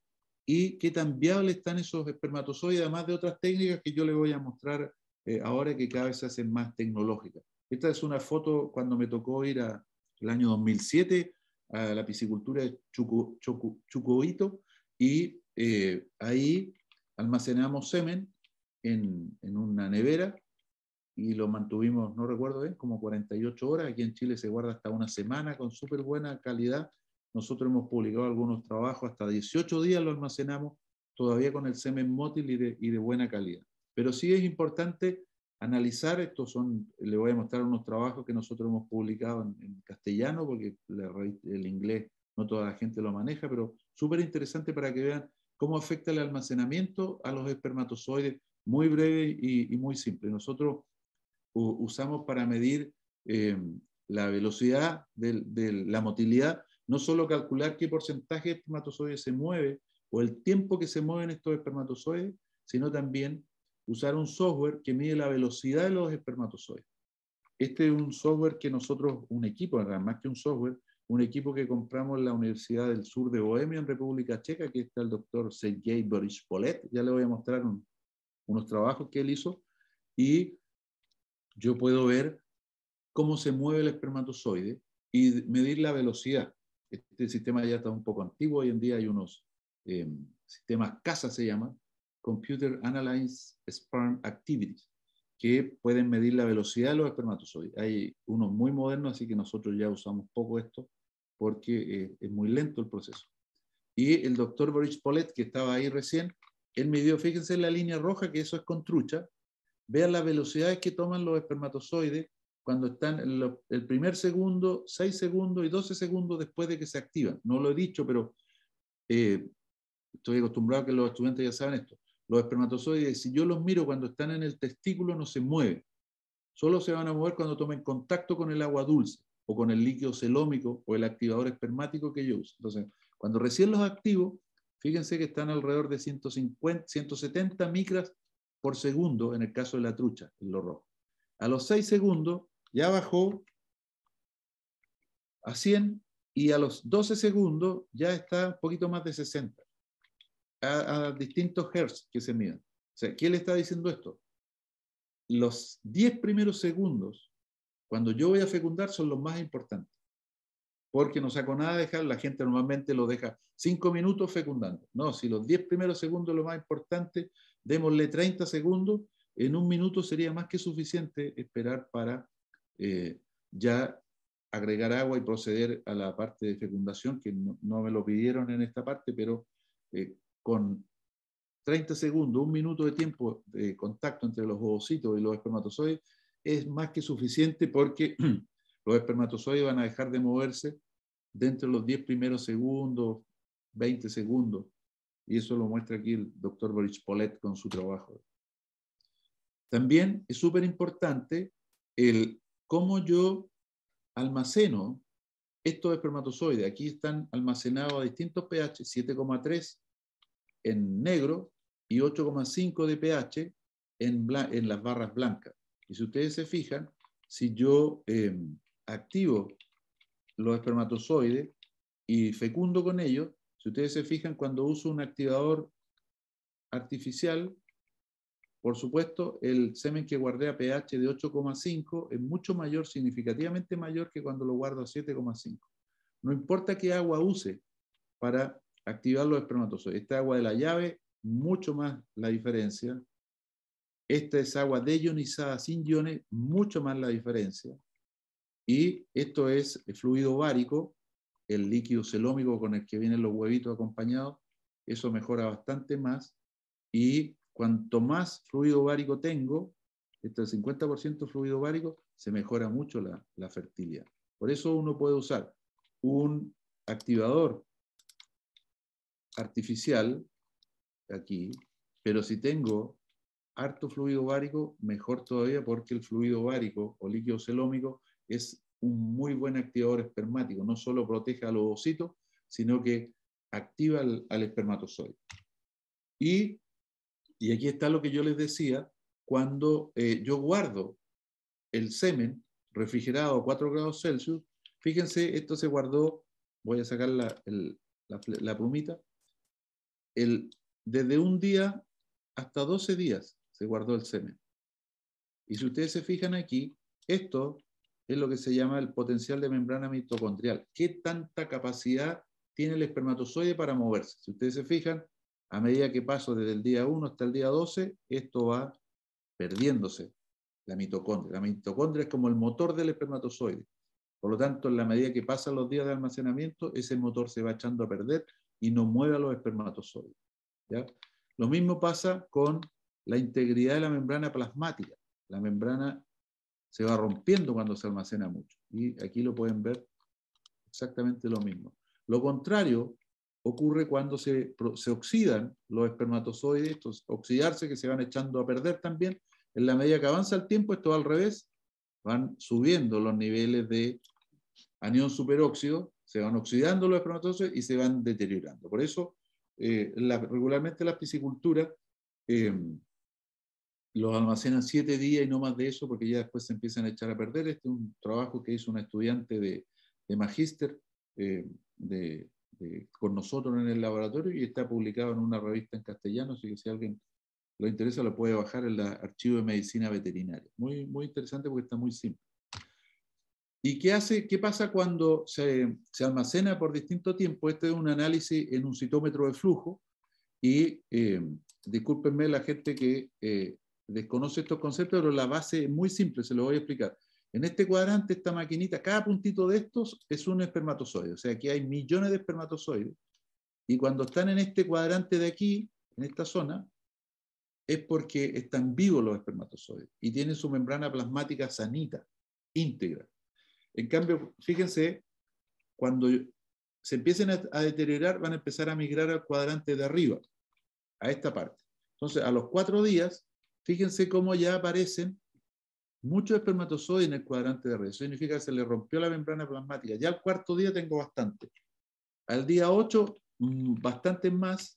y qué tan viables están esos espermatozoides, además de otras técnicas que yo les voy a mostrar eh, ahora que cada vez se hacen más tecnológicas. Esta es una foto cuando me tocó ir al año 2007 a la piscicultura de Chuco, Chucoito y eh, ahí almacenamos semen en, en, una nevera y lo mantuvimos, no recuerdo bien, como 48 horas. Aquí en Chile se guarda hasta una semana con súper buena calidad nosotros hemos publicado algunos trabajos, hasta 18 días lo almacenamos, todavía con el semen mótil y de, y de buena calidad. Pero sí es importante analizar, estos son, le voy a mostrar unos trabajos que nosotros hemos publicado en, castellano, porque el inglés no toda la gente lo maneja, pero súper interesante para que vean cómo afecta el almacenamiento a los espermatozoides, muy breve y, muy simple. Nosotros usamos para medir eh, la velocidad de, de, la motilidad no solo calcular qué porcentaje de espermatozoides se mueve o el tiempo que se mueven estos espermatozoides, sino también usar un software que mide la velocidad de los espermatozoides. Este es un software que nosotros, un equipo, más que un software, un equipo que compramos en la Universidad del Sur de Bohemia, en República Checa, que está el doctor Sergei Boris Polet. Ya le voy a mostrar unos trabajos que él hizo. Y yo puedo ver cómo se mueve el espermatozoide y medir la velocidad. Este sistema ya está un poco antiguo, hoy en día hay unos eh, sistemas CASA se llama, Computer Analyze Sperm Activities, que pueden medir la velocidad de los espermatozoides. Hay unos muy modernos, así que nosotros ya usamos poco esto porque eh, es muy lento el proceso. Y el doctor Boris Polet, que estaba ahí recién, él midió, fíjense en la línea roja, que eso es con trucha, vean las velocidades que toman los espermatozoides cuando están en el primer segundo, 6 segundos y 12 segundos después de que se activan. No lo he dicho, pero eh, estoy acostumbrado a que los estudiantes ya saben esto. Los espermatozoides, si yo los miro cuando están en el testículo, no se mueven. Solo se van a mover cuando tomen contacto con el agua dulce o con el líquido celómico o el activador espermático que yo uso. Entonces, cuando recién los activo, fíjense que están alrededor de 150, 170 micras por segundo en el caso de la trucha, en lo rojo. A los 6 segundos ya bajó a 100 y a los 12 segundos ya está un poquito más de 60, a, distintos hertz que se miden. O sea, ¿quién le está diciendo esto? Los 10 primeros segundos, cuando yo voy a fecundar, son los más importantes. Porque no saco nada de dejar, la gente normalmente lo deja 5 minutos fecundando. No, si los 10 primeros segundos es lo más importante, démosle 30 segundos, en un minuto sería más que suficiente esperar para eh, ya agregar agua y proceder a la parte de fecundación, que no, me lo pidieron en esta parte, pero eh, con 30 segundos, un minuto de tiempo de contacto entre los ovocitos y los espermatozoides, es más que suficiente porque los espermatozoides van a dejar de moverse dentro de los 10 primeros segundos, 20 segundos. Y eso lo muestra aquí el doctor Boris Polet con su trabajo. También es súper importante el cómo yo almaceno estos espermatozoides. Aquí están almacenados a distintos pH, 7,3 en negro y 8,5 de pH en, en, las barras blancas. Y si ustedes se fijan, si yo em, activo los espermatozoides y fecundo con ellos, si ustedes se fijan, cuando uso un activador artificial, por supuesto, el semen que guardé a pH de 8,5 es mucho mayor, significativamente mayor que cuando lo guardo a 7,5. No importa qué agua use para activar los espermatozoides. Esta agua de la llave mucho más la diferencia. Esta es agua deionizada sin iones, mucho más la diferencia. Y esto es el fluido bárico, el líquido celómico con el que vienen los huevitos acompañados. Eso mejora bastante más. Y cuanto más fluido bárico tengo, este 50% fluido bárico, se mejora mucho la, la fertilidad. Por eso uno puede usar un activador artificial aquí, pero si tengo harto fluido bárico, mejor todavía porque el fluido bárico o líquido celómico es un muy buen activador espermático. No solo protege a los sino que activa al, espermatozoide. Y, y, aquí está lo que yo les decía, cuando eh, yo guardo el semen refrigerado a 4 grados Celsius, fíjense, esto se guardó, voy a sacar la, la, la plumita, el, desde un día hasta 12 días se guardó el semen. Y si ustedes se fijan aquí, esto es lo que se llama el potencial de membrana mitocondrial. ¿Qué tanta capacidad tiene el espermatozoide para moverse? Si ustedes se fijan, a medida que paso desde el día 1 hasta el día 12, esto va perdiéndose, la mitocondria. La mitocondria es como el motor del espermatozoide. Por lo tanto, en la medida que pasan los días de almacenamiento, ese motor se va echando a perder y no mueve a los espermatozoides. Lo mismo pasa con la integridad de la membrana plasmática. La membrana se va rompiendo cuando se almacena mucho. Y aquí lo pueden ver exactamente lo mismo. Lo contrario ocurre cuando se, se oxidan los espermatozoides, estos oxidarse que se van echando a perder también. En la medida que avanza el tiempo, esto al revés, van subiendo los niveles de anión superóxido, se van oxidando los espermatozoides y se van deteriorando. Por eso eh, regularmente las pisciculturas eh, los almacenan siete días y no más de eso porque ya después se empiezan a echar a perder. Este es un trabajo que hizo una estudiante de, de magíster eh, con nosotros en el laboratorio y está publicado en una revista en castellano, así que si alguien lo interesa lo puede bajar en el archivo de medicina veterinaria. Muy, muy interesante porque está muy simple. ¿Y qué, hace, qué pasa cuando se, se, almacena por distinto tiempo? Este es un análisis en un citómetro de flujo y eh, discúlpenme la gente que eh, desconoce estos conceptos, pero la base es muy simple, se lo voy a explicar. En este cuadrante, esta maquinita, cada puntito de estos es un espermatozoide, o sea, aquí hay millones de espermatozoides y cuando están en este cuadrante de aquí, en esta zona, es porque están vivos los espermatozoides y tienen su membrana plasmática sanita, íntegra. En cambio, fíjense, cuando se empiecen a, deteriorar, van a empezar a migrar al cuadrante de arriba, a esta parte. Entonces, a los cuatro días, fíjense cómo ya aparecen muchos espermatozoides en el cuadrante de arriba. Eso significa que se le rompió la membrana plasmática. Ya al cuarto día tengo bastante. Al día 8, mm, bastantes más.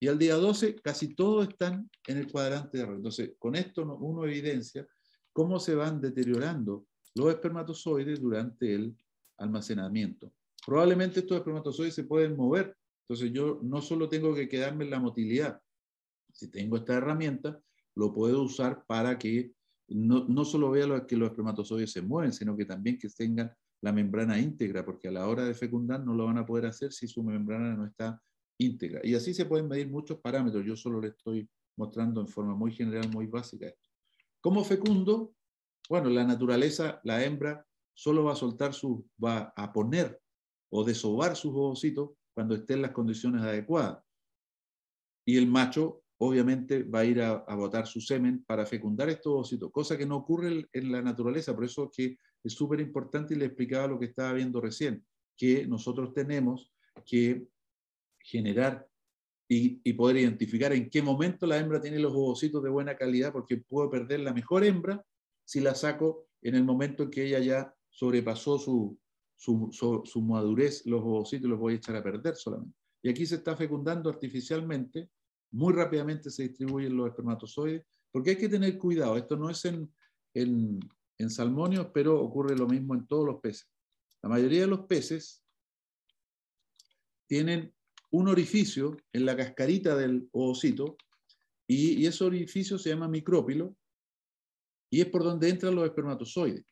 Y al día 12, casi todos están en el cuadrante de arriba. Entonces, con esto uno evidencia cómo se van deteriorando los espermatozoides durante el almacenamiento. Probablemente estos espermatozoides se pueden mover, entonces yo no solo tengo que quedarme en la motilidad, si tengo esta herramienta, lo puedo usar para que no, no solo vea que los espermatozoides se mueven, sino que también que tengan la membrana íntegra, porque a la hora de fecundar no lo van a poder hacer si su membrana no está íntegra. Y así se pueden medir muchos parámetros. Yo solo le estoy mostrando en forma muy general, muy básica esto. ¿Cómo fecundo? Bueno, la naturaleza, la hembra, solo va a soltar su, va a poner o desovar sus ovocitos cuando estén las condiciones adecuadas. Y el macho, obviamente, va a ir a, botar su semen para fecundar estos ovocitos, cosa que no ocurre en la naturaleza. Por eso es que es súper importante y le explicaba lo que estaba viendo recién, que nosotros tenemos que generar y, y, poder identificar en qué momento la hembra tiene los ovocitos de buena calidad, porque puedo perder la mejor hembra si la saco en el momento en que ella ya sobrepasó su, su, madurez, los ovocitos los voy a echar a perder solamente. Y aquí se está fecundando artificialmente, muy rápidamente se distribuyen los espermatozoides, porque hay que tener cuidado, esto no es en, en, en salmonios, pero ocurre lo mismo en todos los peces. La mayoría de los peces tienen un orificio en la cascarita del ovocito y, y, ese orificio se llama micrópilo y es por donde entran los espermatozoides.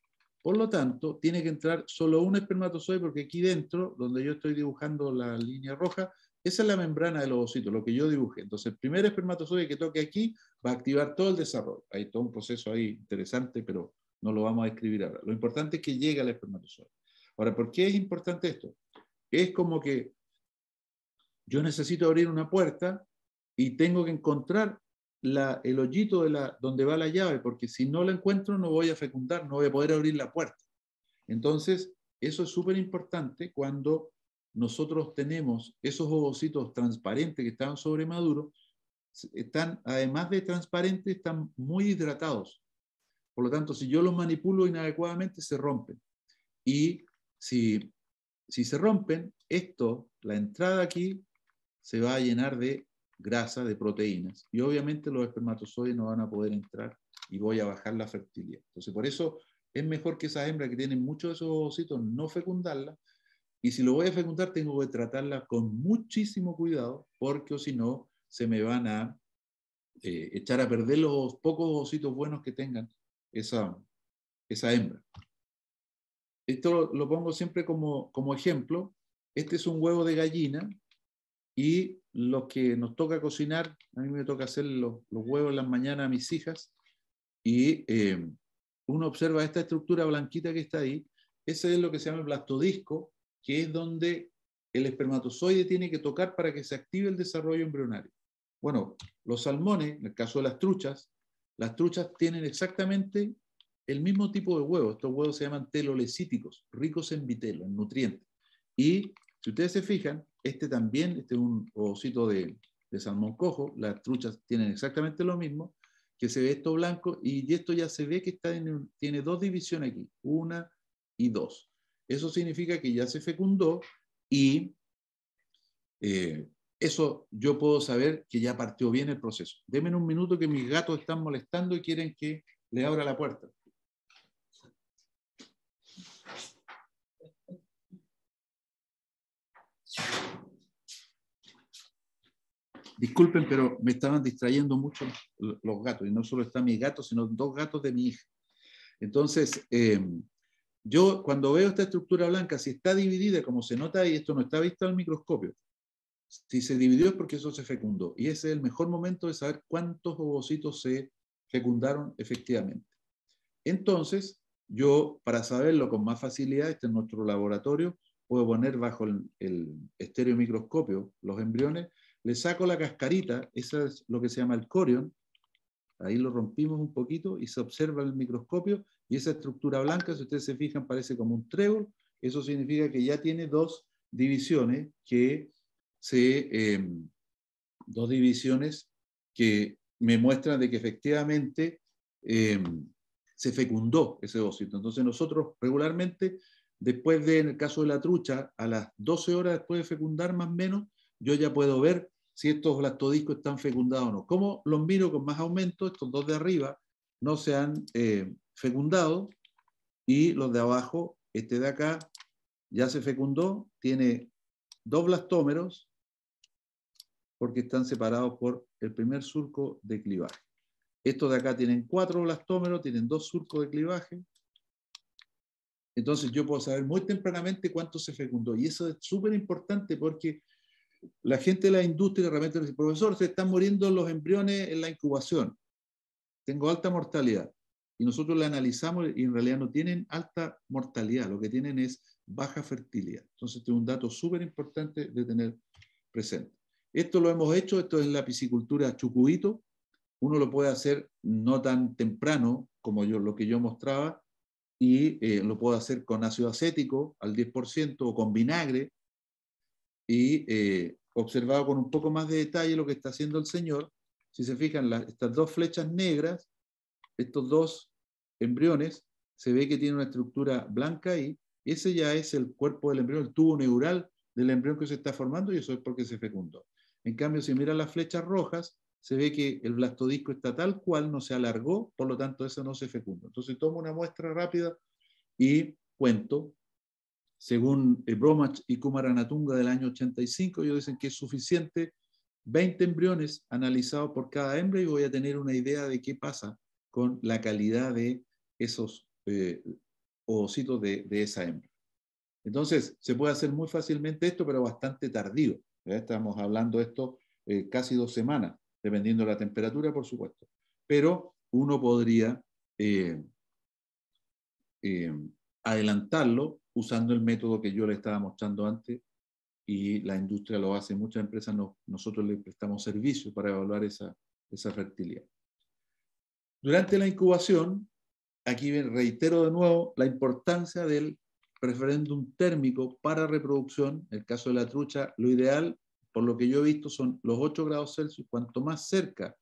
Por lo tanto, tiene que entrar solo un espermatozoide porque aquí dentro, donde yo estoy dibujando la línea roja, Esa es la membrana del ovocito, lo que yo dibujé. Entonces, el primer espermatozoide que toque aquí va a activar todo el desarrollo. Hay todo un proceso ahí interesante, pero no lo vamos a escribir ahora. Lo importante es que llegue al espermatozoide. Ahora, ¿por qué es importante esto? Es como que yo necesito abrir una puerta y tengo que encontrar la, el hoyito de la, donde va la llave, porque si no la encuentro no voy a fecundar, no voy a poder abrir la puerta. Entonces, eso es súper importante cuando nosotros tenemos esos ovocitos transparentes que estaban sobre maduro, están, además de transparentes, están muy hidratados. Por lo tanto, si yo los manipulo inadecuadamente, se rompen. Y si, si se rompen, esto, la entrada aquí, se va a llenar de grasa, de proteínas. Y obviamente los espermatozoides no van a poder entrar y voy a bajar la fertilidad. Entonces, por eso es mejor que esas hembras que tienen muchos de esos ovocitos no fecundarlas. Y si lo voy a fecundar, tengo que tratarla con muchísimo cuidado, porque si no, se me van a eh, echar a perder los pocos ovocitos buenos que tengan esa, esa hembra. Esto lo, pongo siempre como, como ejemplo. Este es un huevo de gallina y los que nos toca cocinar, a mí me toca hacer los, huevos en las mañanas a mis hijas, y eh, uno observa esta estructura blanquita que está ahí, ese es lo que se llama el blastodisco, que es donde el espermatozoide tiene que tocar para que se active el desarrollo embrionario. Bueno, los salmones, en el caso de las truchas, las truchas tienen exactamente el mismo tipo de huevos. Estos huevos se llaman telolecíticos, ricos en vitelo, en nutrientes. Y si ustedes se fijan, este también, este es un ovocito de, salmón cojo, las truchas tienen exactamente lo mismo, que se ve esto blanco y esto ya se ve que está tiene dos divisiones aquí, una y dos. Eso significa que ya se fecundó y eh, eso yo puedo saber que ya partió bien el proceso. Denme un minuto que mis gatos están molestando y quieren que le abra la puerta. Disculpen, pero me estaban distrayendo mucho los gatos, y no solo está mi gato, sino dos gatos de mi hija. Entonces, em, yo cuando veo esta estructura blanca, si está dividida, como se nota ahí, esto no está visto al microscopio. Si se dividió es porque eso se fecundó. Y ese es el mejor momento de saber cuántos ovocitos se fecundaron efectivamente. Entonces, yo, para saberlo con más facilidad, este es nuestro laboratorio, puedo poner bajo el, el estereomicroscopio los embriones le saco la cascarita, eso es lo que se llama el corion, ahí lo rompimos un poquito y se observa en el microscopio y esa estructura blanca, si ustedes se fijan, parece como un trébol, eso significa que ya tiene dos divisiones que se, em, dos divisiones que me muestran de que efectivamente em, se fecundó ese ósito. Entonces nosotros regularmente, después de, en el caso de la trucha, a las 12 horas después de fecundar más o menos, yo ya puedo ver si estos blastodiscos están fecundados o no. ¿Cómo los miro con más aumento? Estos dos de arriba no se han eh, fecundado y los de abajo, este de acá, ya se fecundó, tiene dos blastómeros porque están separados por el primer surco de clivaje. Estos de acá tienen cuatro blastómeros, tienen dos surcos de clivaje. Entonces yo puedo saber muy tempranamente cuánto se fecundó. Y eso es súper importante porque la gente de la industria realmente dice, profesor, se están muriendo los embriones en la incubación. Tengo alta mortalidad. Y nosotros la analizamos y en realidad no tienen alta mortalidad, lo que tienen es baja fertilidad. Entonces, este es un dato súper importante de tener presente. Esto lo hemos hecho, esto es la piscicultura chucuito. Uno lo puede hacer no tan temprano como yo, lo que yo mostraba, y eh, lo puedo hacer con ácido acético al 10% o con vinagre, y eh, observado con un poco más de detalle lo que está haciendo el Señor, si se fijan, estas dos flechas negras, estos dos embriones, se ve que tiene una estructura blanca ahí, ese ya es el cuerpo del embrión, el tubo neural del embrión que se está formando y eso es porque se fecundó. En cambio, si miran las flechas rojas, se ve que el blastodisco está tal cual, no se alargó, por lo tanto, eso no se fecundó. Entonces, tomo una muestra rápida y cuento según eh, Bromach y Kumaranatunga del año 85, ellos dicen que es suficiente 20 embriones analizados por cada hembra y voy a tener una idea de qué pasa con la calidad de esos eh, ovocitos de, de esa hembra. Entonces, se puede hacer muy fácilmente esto, pero bastante tardío. Estamos hablando esto eh, casi dos semanas, dependiendo de la temperatura, por supuesto. Pero uno podría eh, eh, adelantarlo usando el método que yo le estaba mostrando antes y la industria lo hace. Muchas empresas nosotros le prestamos servicio para evaluar esa, esa fertilidad. Durante la incubación, aquí reitero de nuevo la importancia del referéndum térmico para reproducción. En el caso de la trucha, lo ideal, por lo que yo he visto, son los 8 grados Celsius. Cuanto más cerca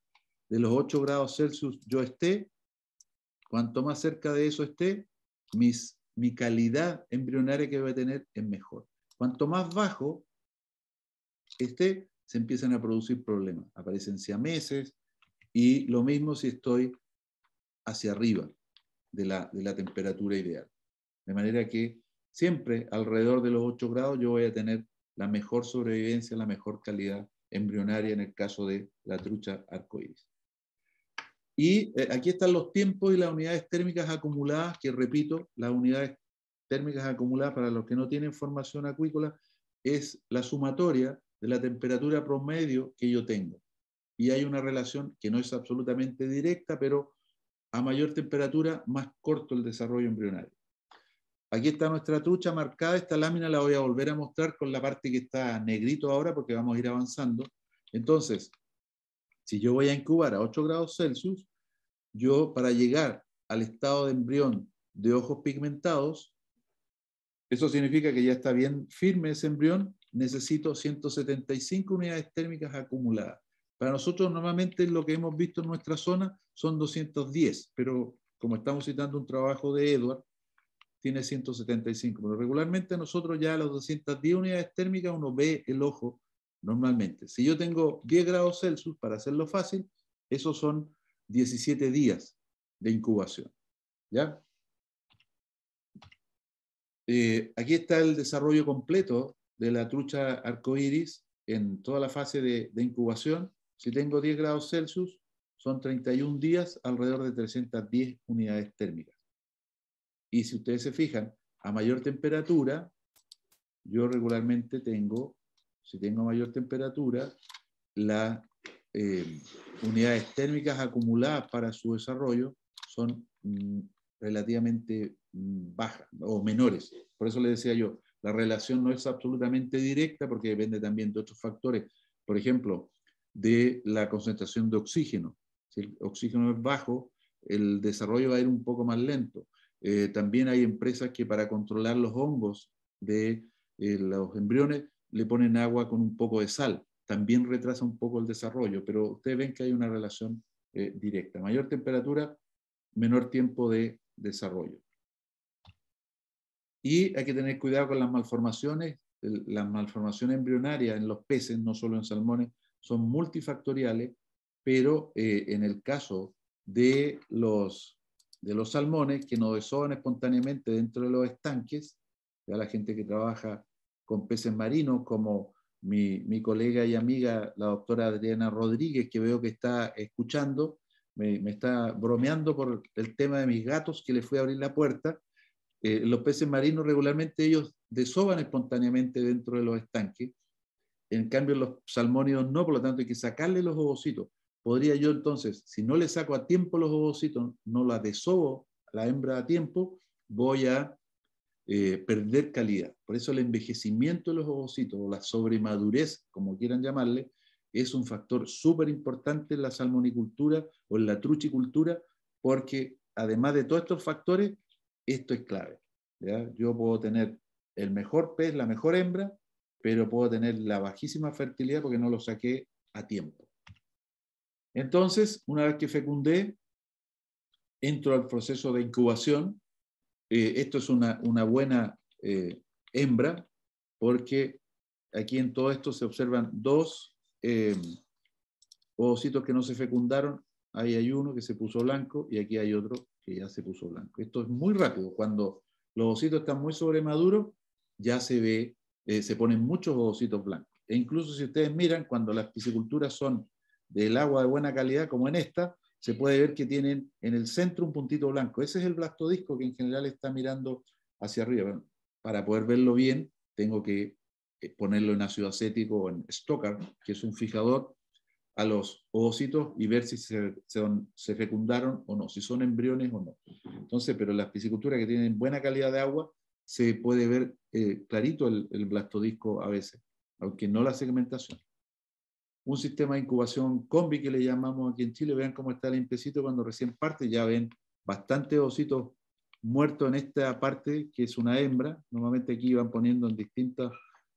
de los 8 grados Celsius yo esté, cuanto más cerca de eso esté, mi calidad embrionaria que voy a tener es mejor. Cuanto más bajo esté, se empiezan a producir problemas. Aparecen siameses y lo mismo si estoy hacia arriba de la, de la temperatura ideal. De manera que siempre alrededor de los 8 grados yo voy a tener la mejor sobrevivencia, la mejor calidad embrionaria en el caso de la trucha arcoíris. Y eh, aquí están los tiempos y las unidades térmicas acumuladas, que repito, las unidades térmicas acumuladas para los que no tienen formación acuícola es la sumatoria de la temperatura promedio que yo tengo. Y hay una relación que no es absolutamente directa, pero a mayor temperatura, más corto el desarrollo embrionario. Aquí está nuestra trucha marcada. Esta lámina la voy a volver a mostrar con la parte que está negrito ahora porque vamos a ir avanzando. Entonces, si yo voy a incubar a 8 grados Celsius, yo para llegar al estado de embrión de ojos pigmentados, eso significa que ya está bien firme ese embrión, necesito 175 unidades térmicas acumuladas. Para nosotros normalmente lo que hemos visto en nuestra zona son 210, pero como estamos citando un trabajo de Edward, tiene 175. Pero regularmente nosotros ya a las 210 unidades térmicas uno ve el ojo normalmente. Si yo tengo 10 grados Celsius, para hacerlo fácil, esos son 17 días de incubación. ¿Ya? Eh, aquí está el desarrollo completo de la trucha arcoíris en toda la fase de, de, incubación. Si tengo 10 grados Celsius, son 31 días, alrededor de 310 unidades térmicas. Y si ustedes se fijan, a mayor temperatura, yo regularmente tengo, si tengo mayor temperatura, las eh, unidades térmicas acumuladas para su desarrollo son mm, relativamente mm, bajas o menores. Por eso le decía yo, la relación no es absolutamente directa porque depende también de otros factores. Por ejemplo, de la concentración de oxígeno. Si el oxígeno es bajo, el desarrollo va a ir un poco más lento. Eh, también hay empresas que para controlar los hongos de eh, los embriones le ponen agua con un poco de sal. También retrasa un poco el desarrollo, pero ustedes ven que hay una relación eh, directa. Mayor temperatura, menor tiempo de desarrollo. Y hay que tener cuidado con las malformaciones. Las malformaciones embrionarias en los peces, no solo en salmones, son multifactoriales, pero en el caso de los de los salmones que no desoban espontáneamente dentro de los estanques, ya la gente que trabaja con peces marinos, como mi, mi, colega y amiga, la doctora Adriana Rodríguez, que veo que está escuchando, me, me, está bromeando por el tema de mis gatos, que le fui a abrir la puerta. Eh, los peces marinos regularmente ellos desoban espontáneamente dentro de los estanques, en cambio los salmónidos no, por lo tanto hay que sacarle los ovocitos podría yo entonces, si no le saco a tiempo los ovocitos, no la desobo a la hembra a tiempo, voy a eh, perder calidad. Por eso el envejecimiento de los ovocitos o la sobremadurez, como quieran llamarle, es un factor súper importante en la salmonicultura o en la truchicultura, porque además de todos estos factores, esto es clave. Yo puedo tener el mejor pez, la mejor hembra, pero puedo tener la bajísima fertilidad porque no lo saqué a tiempo. Entonces, una vez que fecundé, entro al proceso de incubación. Eh, esto es una, buena eh, hembra porque aquí en todo esto se observan dos eh, ovocitos que no se fecundaron. Ahí hay uno que se puso blanco y aquí hay otro que ya se puso blanco. Esto es muy rápido. Cuando los ovocitos están muy sobremaduros, ya se ve, se ponen muchos ovocitos blancos. E incluso si ustedes miran, cuando las pisciculturas son del agua de buena calidad, como en esta, se puede ver que tienen en el centro un puntito blanco. Ese es el blastodisco que en general está mirando hacia arriba. para poder verlo bien, tengo que eh, ponerlo en ácido acético o en Stockard, que es un fijador, a los ovocitos y ver si se, se, fecundaron o no, si son embriones o no. Entonces, pero las pisciculturas que tienen buena calidad de agua, se puede ver eh, clarito el, blastodisco a veces, aunque no la segmentación. Un sistema de incubación combi que le llamamos aquí en Chile, vean cómo está el impecito cuando recién parte, ya ven bastantes ovocitos muertos en esta parte, que es una hembra. Normalmente aquí van poniendo en distintas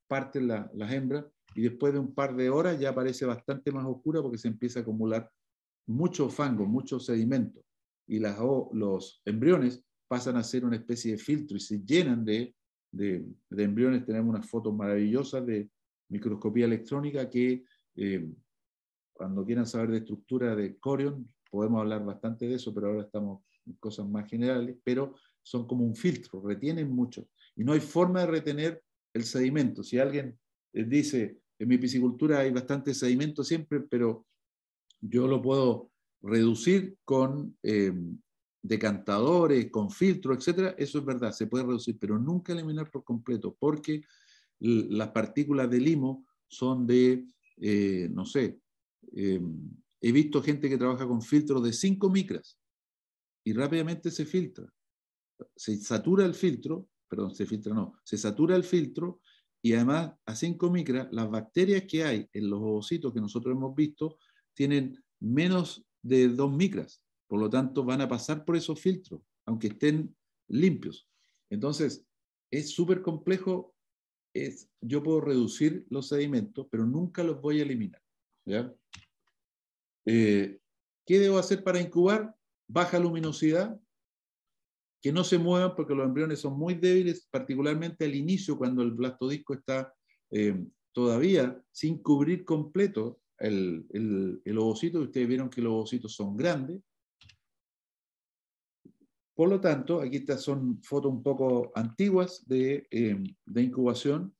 partes las hembras, y después de un par de horas ya aparece bastante más oscura porque se empieza a acumular mucho fango, mucho sedimento, y las, los embriones pasan a ser una especie de filtro y se llenan de, de, embriones. Tenemos unas fotos maravillosas de microscopía electrónica que eh, cuando quieran saber de estructura de Corion, podemos hablar bastante de eso, pero ahora estamos en cosas más generales, pero son como un filtro, retienen mucho. Y no hay forma de retener el sedimento. Si alguien eh, dice, en mi piscicultura hay bastante sedimento siempre, pero yo lo puedo reducir con eh, decantadores, con filtro, etcétera, eso es verdad, se puede reducir, pero nunca eliminar por completo, porque las partículas de limo son de, eh, no sé, he visto gente que trabaja con filtros de 5 micras y rápidamente se filtra. Se satura el filtro, perdón, se filtra no, se satura el filtro y además a 5 micras, las bacterias que hay en los ovocitos que nosotros hemos visto tienen menos de 2 micras. Por lo tanto, van a pasar por esos filtros, aunque estén limpios. Entonces, es súper complejo. Es, yo puedo reducir los sedimentos, pero nunca los voy a eliminar. Eh, ¿Qué debo hacer para incubar? Baja luminosidad, que no se muevan porque los embriones son muy débiles, particularmente al inicio, cuando el blastodisco está eh, todavía sin cubrir completo el, el, ovocito. Ustedes vieron que los ovocitos son grandes. Por lo tanto, aquí estas son fotos un poco antiguas de, eh, de incubación.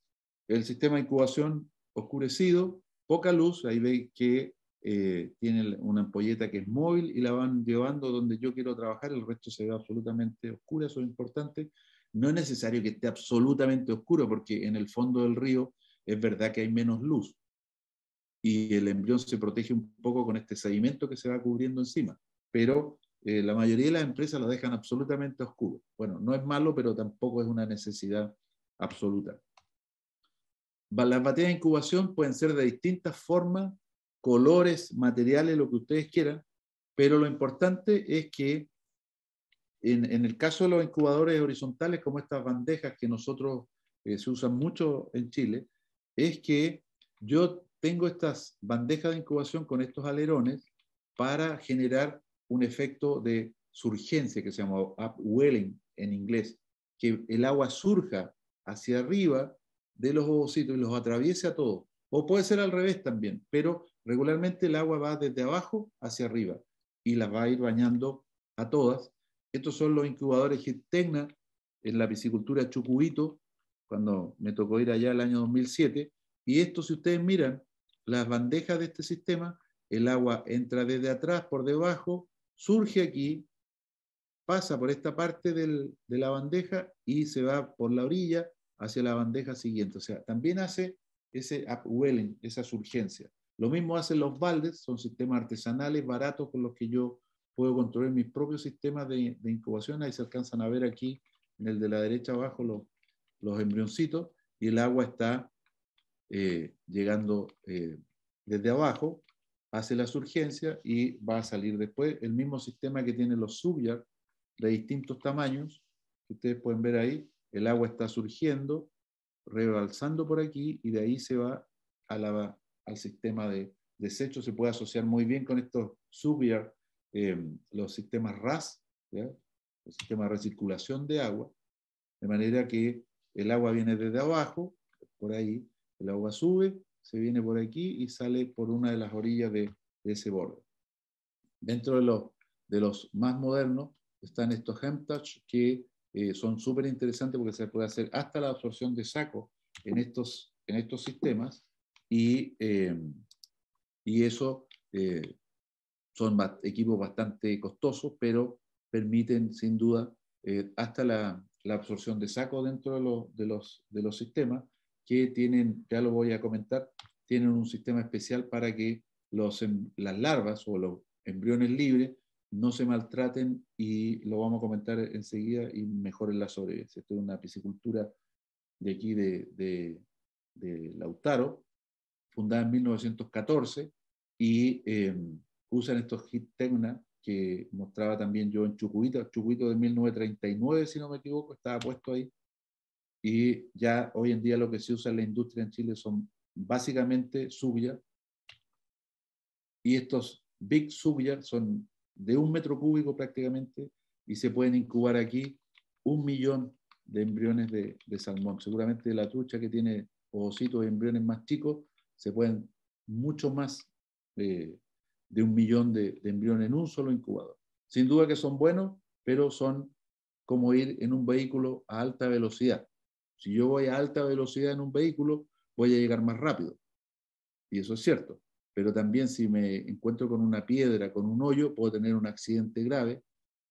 El sistema de incubación oscurecido, poca luz, ahí veis que eh, una ampolleta que es móvil y la van llevando donde yo quiero trabajar, el resto se ve absolutamente oscura, eso es importante. No es necesario que esté absolutamente oscuro porque en el fondo del río es verdad que hay menos luz y el embrión se protege un poco con este sedimento que se va cubriendo encima, pero eh, la mayoría de las empresas lo dejan absolutamente oscuro. Bueno, no es malo, pero tampoco es una necesidad absoluta. Las baterías de incubación pueden ser de distintas formas colores, materiales, lo que ustedes quieran, pero lo importante es que en, el caso de los incubadores horizontales, como estas bandejas que nosotros eh, se usan mucho en Chile, es que yo tengo estas bandejas de incubación con estos alerones para generar un efecto de surgencia que se llama upwelling en inglés, que el agua surja hacia arriba de los ovocitos y los atraviese a todos. O puede ser al revés también, pero regularmente el agua va desde abajo hacia arriba y las va a ir bañando a todas. Estos son los incubadores Tegna en la piscicultura Chucubito, cuando me tocó ir allá el año 2007. Y esto, si ustedes miran, las bandejas de este sistema, el agua entra desde atrás por debajo, surge aquí, pasa por esta parte de la bandeja y se va por la orilla hacia la bandeja siguiente. O sea, también hace ese upwelling, esa surgencia. Lo mismo hacen los baldes, son sistemas artesanales baratos con los que yo puedo controlar mis propios sistemas de, incubación. Ahí se alcanzan a ver aquí en el de la derecha abajo los, los embrioncitos y el agua está eh, llegando eh, desde abajo, hace la surgencia y va a salir después. El mismo sistema que tienen los subyard de distintos tamaños, que ustedes pueden ver ahí, el agua está surgiendo, rebalsando por aquí y de ahí se va a al sistema de desecho, se puede asociar muy bien con estos subyard, eh, los sistemas RAS, el sistema de recirculación de agua, de manera que el agua viene desde abajo, por ahí, el agua sube, se viene por aquí y sale por una de las orillas de, ese borde. Dentro de los, de los más modernos están estos Hemtouch que eh, son súper interesantes porque se puede hacer hasta la absorción de saco en estos, en estos sistemas y, eh, y eso eh, son equipos bastante costosos, pero permiten sin duda hasta la, la, absorción de saco dentro de, los, de, los, de los sistemas, que tienen, ya lo voy a comentar, tienen un sistema especial para que los, em, las larvas o los embriones libres no se maltraten y lo vamos a comentar enseguida y mejoren la sobrevivencia. Esto es una piscicultura de aquí de, de, de Lautaro, fundada en 1914 y em, usan estos hit que mostraba también yo en Chucuito, Chucuito de 1939, si no me equivoco, estaba puesto ahí. Y ya hoy en día lo que se usa en la industria en Chile son básicamente subia. Y estos big subia son de un metro cúbico prácticamente y se pueden incubar aquí un millón de embriones de, de salmón. Seguramente la trucha que tiene ovocitos y embriones más chicos se pueden mucho más eh, de un millón de, embriones en un solo incubador. Sin duda que son buenos, pero son como ir en un vehículo a alta velocidad. Si yo voy a alta velocidad en un vehículo, voy a llegar más rápido. Y eso es cierto. Pero también si me encuentro con una piedra, con un hoyo, puedo tener un accidente grave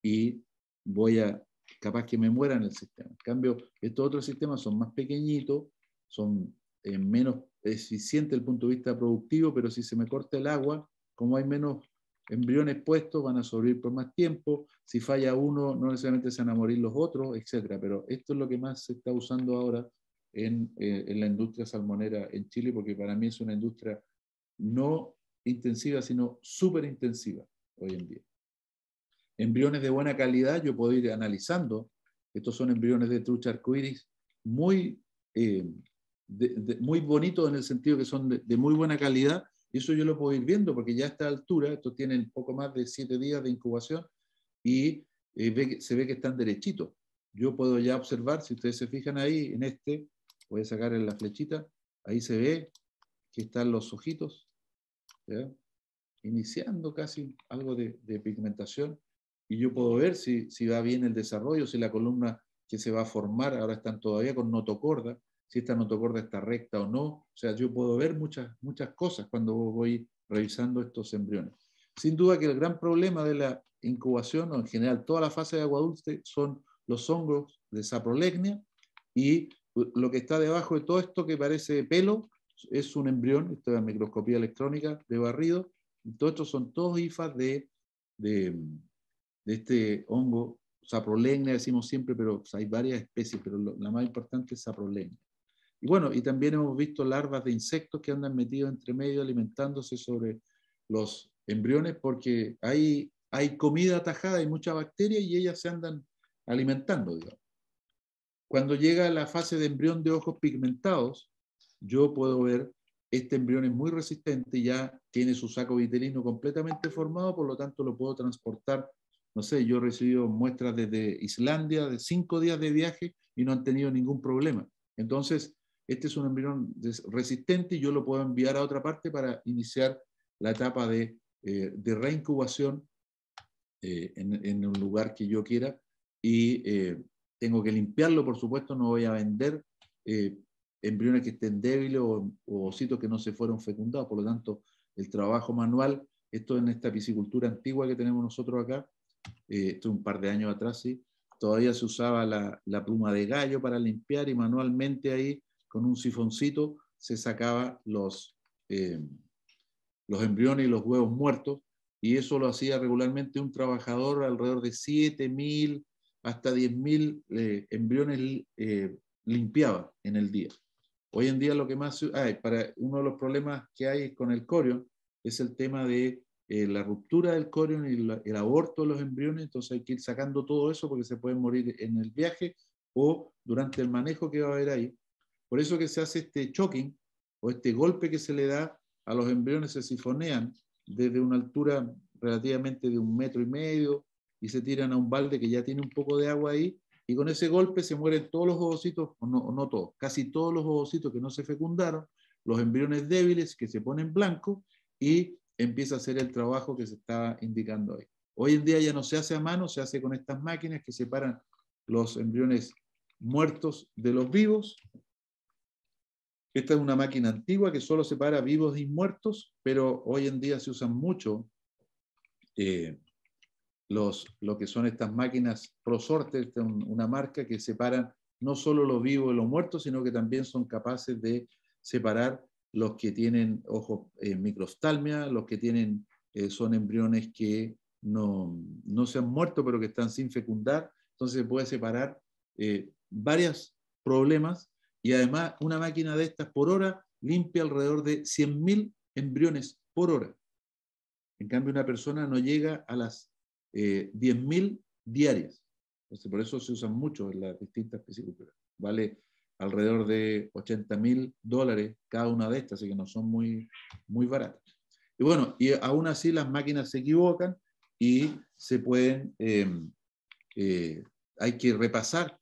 y voy a, capaz que me muera en el sistema. En cambio, estos otros sistemas son más pequeñitos, son eh, menos eficientes desde el punto de vista productivo, pero si se me corta el agua, como hay menos embriones puestos, van a sobrevivir por más tiempo. Si falla uno, no necesariamente se van a morir los otros, etc. Pero esto es lo que más se está usando ahora en, eh, en la industria salmonera en Chile, porque para mí es una industria no intensiva, sino súper intensiva hoy en día. Embriones de buena calidad, yo puedo ir analizando. Estos son embriones de trucha arcoíris muy, eh, muy bonitos en el sentido que son de muy buena calidad y eso yo lo puedo ir viendo porque ya a esta altura, estos tienen poco más de siete días de incubación y eh, se ve que están derechitos. Yo puedo ya observar, si ustedes se fijan ahí, en este, voy a sacar en la flechita, ahí se ve que están los ojitos, iniciando casi algo de, pigmentación. Y yo puedo ver si, si va bien el desarrollo, si la columna que se va a formar, ahora están todavía con notocorda, si esta notocorda está recta o no. O sea, yo puedo ver muchas, muchas cosas cuando voy revisando estos embriones. Sin duda que el gran problema de la incubación, o en general toda la fase de agua dulce, son los hongos de saprolegnia y lo que está debajo de todo esto que parece pelo es un embrión, esto es microscopía electrónica de barrido, y todo esto son todos hifas de, de este hongo saprolegnia, decimos siempre, pero hay varias especies, pero la más importante es saprolegnia. Y bueno, y también hemos visto larvas de insectos que andan metidos entre medio alimentándose sobre los embriones porque hay, hay comida atajada, hay mucha bacteria y ellas se andan alimentando, digamos. Cuando llega la fase de embrión de ojos pigmentados, yo puedo ver este embrión es muy resistente, ya tiene su saco vitelino completamente formado, por lo tanto lo puedo transportar. No sé, yo he recibido muestras desde Islandia de cinco días de viaje y no han tenido ningún problema. Entonces, este es un embrión resistente y yo lo puedo enviar a otra parte para iniciar la etapa de, eh, de reincubación eh, en, en, un lugar que yo quiera y eh, tengo que limpiarlo, por supuesto, no voy a vender embriones que estén débiles o, o ositos que no se fueron fecundados, por lo tanto, el trabajo manual, esto en esta piscicultura antigua que tenemos nosotros acá, esto un par de años atrás, sí, todavía se usaba la, la pluma de gallo para limpiar y manualmente ahí con un sifoncito se sacaba los, eh, los embriones y los huevos muertos, y eso lo hacía regularmente un trabajador alrededor de 7.000 hasta 10.000 eh, embriones eh, limpiaba en el día. Hoy en día lo que más hay, para uno de los problemas que hay con el corion es el tema de la ruptura del corion y el aborto de los embriones, entonces hay que ir sacando todo eso porque se pueden morir en el viaje o durante el manejo que va a haber ahí. Por eso que se hace este choking o este golpe que se le da a los embriones se sifonean desde una altura relativamente de un metro y medio y se tiran a un balde que ya tiene un poco de agua ahí y con ese golpe se mueren todos los ovocitos, o no, no todos, casi todos los ovocitos que no se fecundaron, los embriones débiles que se ponen blancos y empieza a hacer el trabajo que se estaba indicando ahí. Hoy en día ya no se hace a mano, se hace con estas máquinas que separan los embriones muertos de los vivos esta es una máquina antigua que solo separa vivos y muertos, pero hoy en día se usan mucho eh, los, lo que son estas máquinas ProSorte, esta es una marca que separan no solo los vivos y los muertos, sino que también son capaces de separar los que tienen ojos eh, microstalmia, los que tienen, eh, son embriones que no, no, se han muerto, pero que están sin fecundar. Entonces se puede separar eh, varios problemas y además una máquina de estas por hora limpia alrededor de 100.000 embriones por hora. En cambio, una persona no llega a las 10.000 diarias. Entonces, por eso se usan mucho en las distintas pisciculturas. Vale alrededor de 80 mil dólares cada una de estas, así que no son muy, muy baratas. Y bueno, y aún así las máquinas se equivocan y se pueden, em, eh, hay que repasar